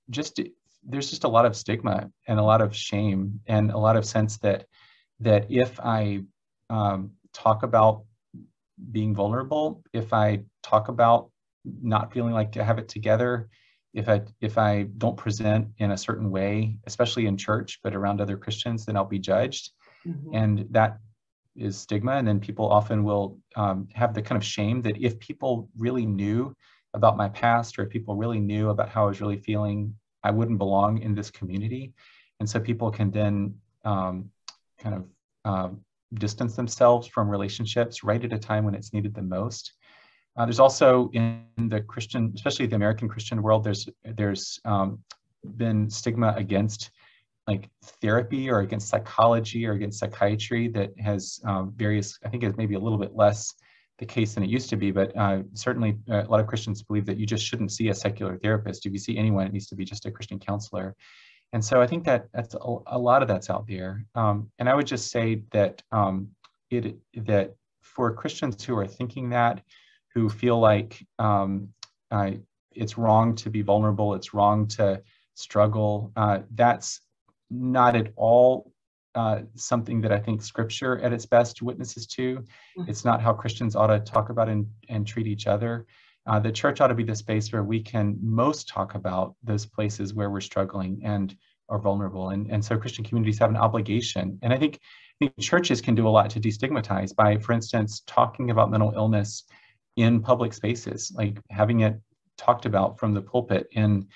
just there's just a lot of stigma and a lot of shame and a lot of sense that that if I um, talk about being vulnerable, if I talk about not feeling like I have it together, if I if I don't present in a certain way, especially in church, but around other Christians, then I'll be judged, mm-hmm. and that is stigma. And then people often will um, have the kind of shame that if people really knew about my past or if people really knew about how I was really feeling, I wouldn't belong in this community. And so people can then um, kind of um, distance themselves from relationships right at a time when it's needed the most. Uh, there's also in the Christian, especially the American Christian world, there's there's um, been stigma against like therapy or against psychology or against psychiatry that has um, various, I think it's maybe a little bit less the case than it used to be, but uh, certainly uh, a lot of Christians believe that you just shouldn't see a secular therapist. If you see anyone, it needs to be just a Christian counselor. And so I think that that's a, a lot of that's out there. Um, and I would just say that um, it that for Christians who are thinking that, who feel like um, uh, it's wrong to be vulnerable, it's wrong to struggle, uh, that's not at all uh, something that I think scripture at its best witnesses to. Mm-hmm. It's not how Christians ought to talk about and, and treat each other. Uh, the church ought to be the space where we can most talk about those places where we're struggling and are vulnerable. And, and so Christian communities have an obligation. And I think, I think churches can do a lot to destigmatize by, for instance, talking about mental illness in public spaces, like having it talked about from the pulpit in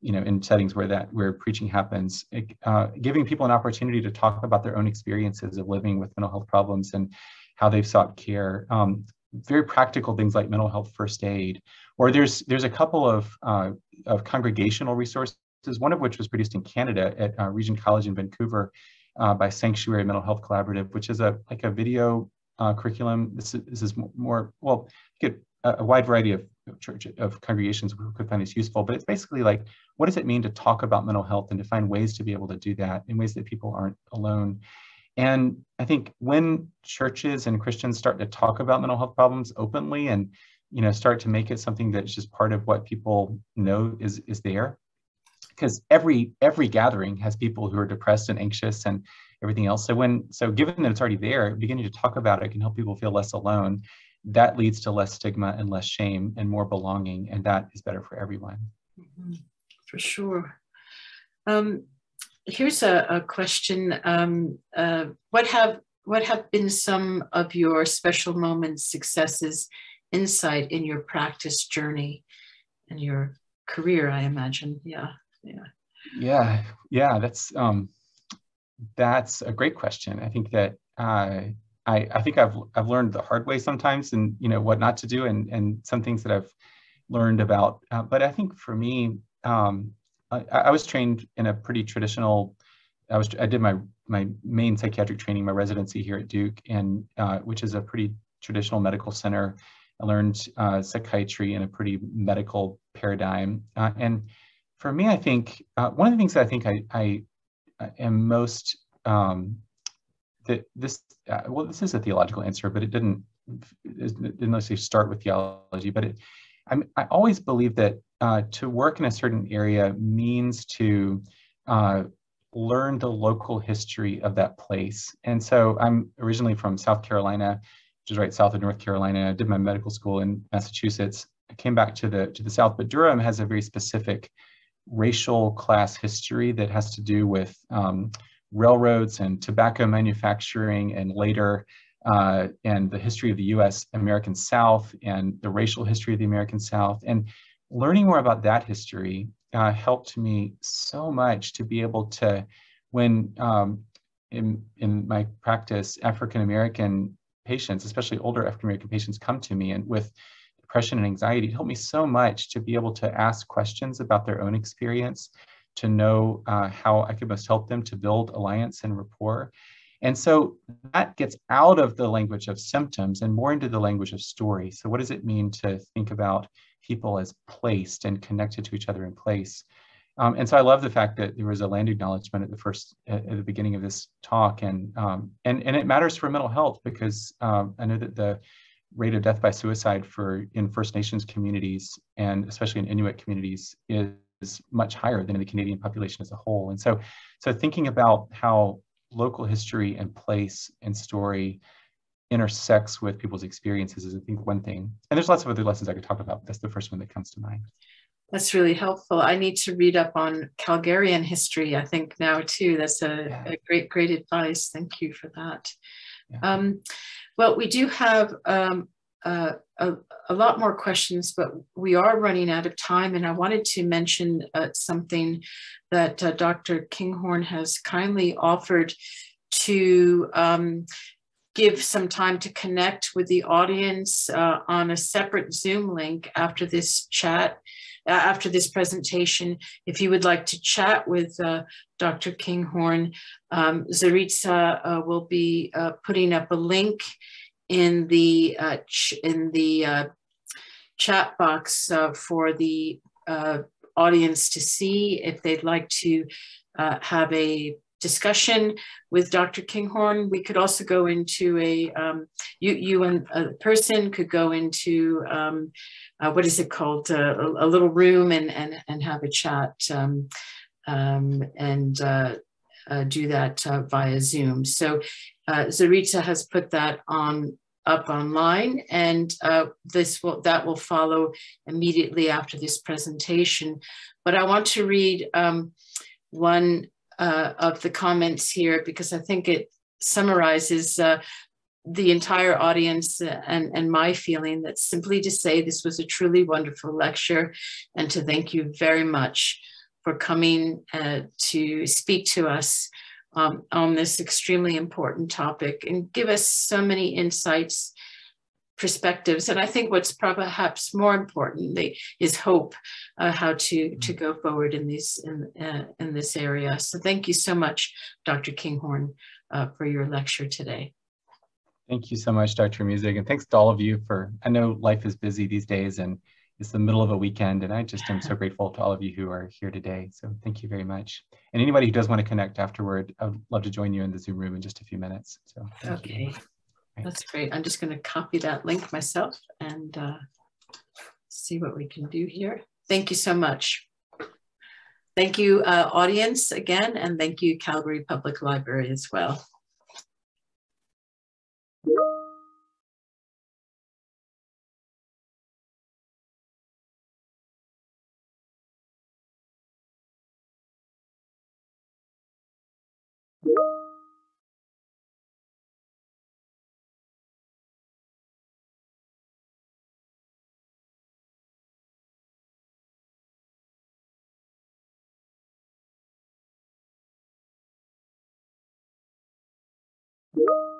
you know, in settings where that where preaching happens, uh, giving people an opportunity to talk about their own experiences of living with mental health problems and how they've sought care. Um, very practical things like mental health first aid, or there's there's a couple of uh, of congregational resources. One of which was produced in Canada at uh, Regent College in Vancouver uh, by Sanctuary Mental Health Collaborative, which is a like a video uh, curriculum. This is, this is more well, get a, a wide variety of church of congregations who could find this useful, but it's basically like, what does it mean to talk about mental health and to find ways to be able to do that in ways that people aren't alone? And I think when churches and Christians start to talk about mental health problems openly and you know start to make it something that's just part of what people know is is there, because every every gathering has people who are depressed and anxious and everything else. So when so given that it's already there, beginning to talk about it can help people feel less alone that leads to less stigma and less shame and more belonging, and that is better for everyone. Mm-hmm. For sure. Um, here's a, a question: um, uh, What have what have been some of your special moments, successes, insight in your practice journey and your career? I imagine. Yeah, yeah, yeah, yeah. That's um, that's a great question. I think that. Uh, I, I think I've I've learned the hard way sometimes, and you know what not to do, and and some things that I've learned about. Uh, but I think for me, um, I, I, was trained in a pretty traditional. I was I did my my main psychiatric training, my residency here at Duke, and uh, which is a pretty traditional medical center. I learned uh, psychiatry in a pretty medical paradigm, uh, and for me, I think uh, one of the things that I think I, I am most um, that this uh, well this is a theological answer but it didn't it didn't necessarily start with theology but it I'm, i always believe that uh, to work in a certain area means to uh, learn the local history of that place. And so i'm originally from south carolina which is right south of north carolina. I did my medical school in massachusetts. I came back to the to the south but durham has a very specific racial class history that has to do with um, railroads and tobacco manufacturing and later uh, and the history of the US American South and the racial history of the American South. And learning more about that history uh, helped me so much to be able to, when um, in, in my practice, African American patients, especially older African American patients, come to me and with depression and anxiety, it helped me so much to be able to ask questions about their own experience, to know uh, how I could most help them to build alliance and rapport. And so that gets out of the language of symptoms and more into the language of story. So, what does it mean to think about people as placed and connected to each other in place? Um, and so I love the fact that there was a land acknowledgement at the first, at, the beginning of this talk, and um, and and it matters for mental health because um, I know that the rate of death by suicide for in First Nations communities and especially in Inuit communities is much higher than in the Canadian population as a whole. And so, so thinking about how local history and place and story intersects with people's experiences is I think one thing. And there's lots of other lessons I could talk about. That's the first one that comes to mind. That's really helpful. I need to read up on Calgarian history, I think now too. That's a, yeah. a great, great advice. Thank you for that. Yeah. Um, well, we do have um, uh, a, a, lot more questions, but we are running out of time. And I wanted to mention uh, something that uh, Dr. Kinghorn has kindly offered to um, give some time to connect with the audience uh, on a separate Zoom link after this chat, uh, after this presentation. If you would like to chat with uh, Dr. Kinghorn, um, Zaritza uh, will be uh, putting up a link in the uh, in the chat box for the audience to see if they'd like to have a discussion with Dr. Kinghorn. We could also go into a, um, you, you and a person could go into, um, uh, what is it called, uh, a, a, little room and, and, and have a chat um, um and uh, uh, do that uh, via Zoom. So uh, Zarita has put that on up online and this will that will follow immediately after this presentation. But I want to read um, one uh, of the comments here because I think it summarizes uh, the entire audience and, and my feeling that simply to say this was a truly wonderful lecture and to thank you very much for coming uh, to speak to us um, on this extremely important topic and give us so many insights perspectives. And I think what's perhaps more importantly is hope uh, how to, to go forward in, these, in, uh, in this area. So thank you so much, Dr. Kinghorn, uh, for your lecture today. Thank you so much, Dr. Musick. And thanks to all of you for, I know life is busy these days and it's the middle of a weekend and I just am so grateful to all of you who are here today. So thank you very much. And anybody who does want to connect afterward, I would love to join you in the Zoom room in just a few minutes. So okay. You. That's great. I'm just going to copy that link myself and uh, see what we can do here. Thank you so much. Thank you, uh, audience, again, and thank you, Calgary Public Library as well. You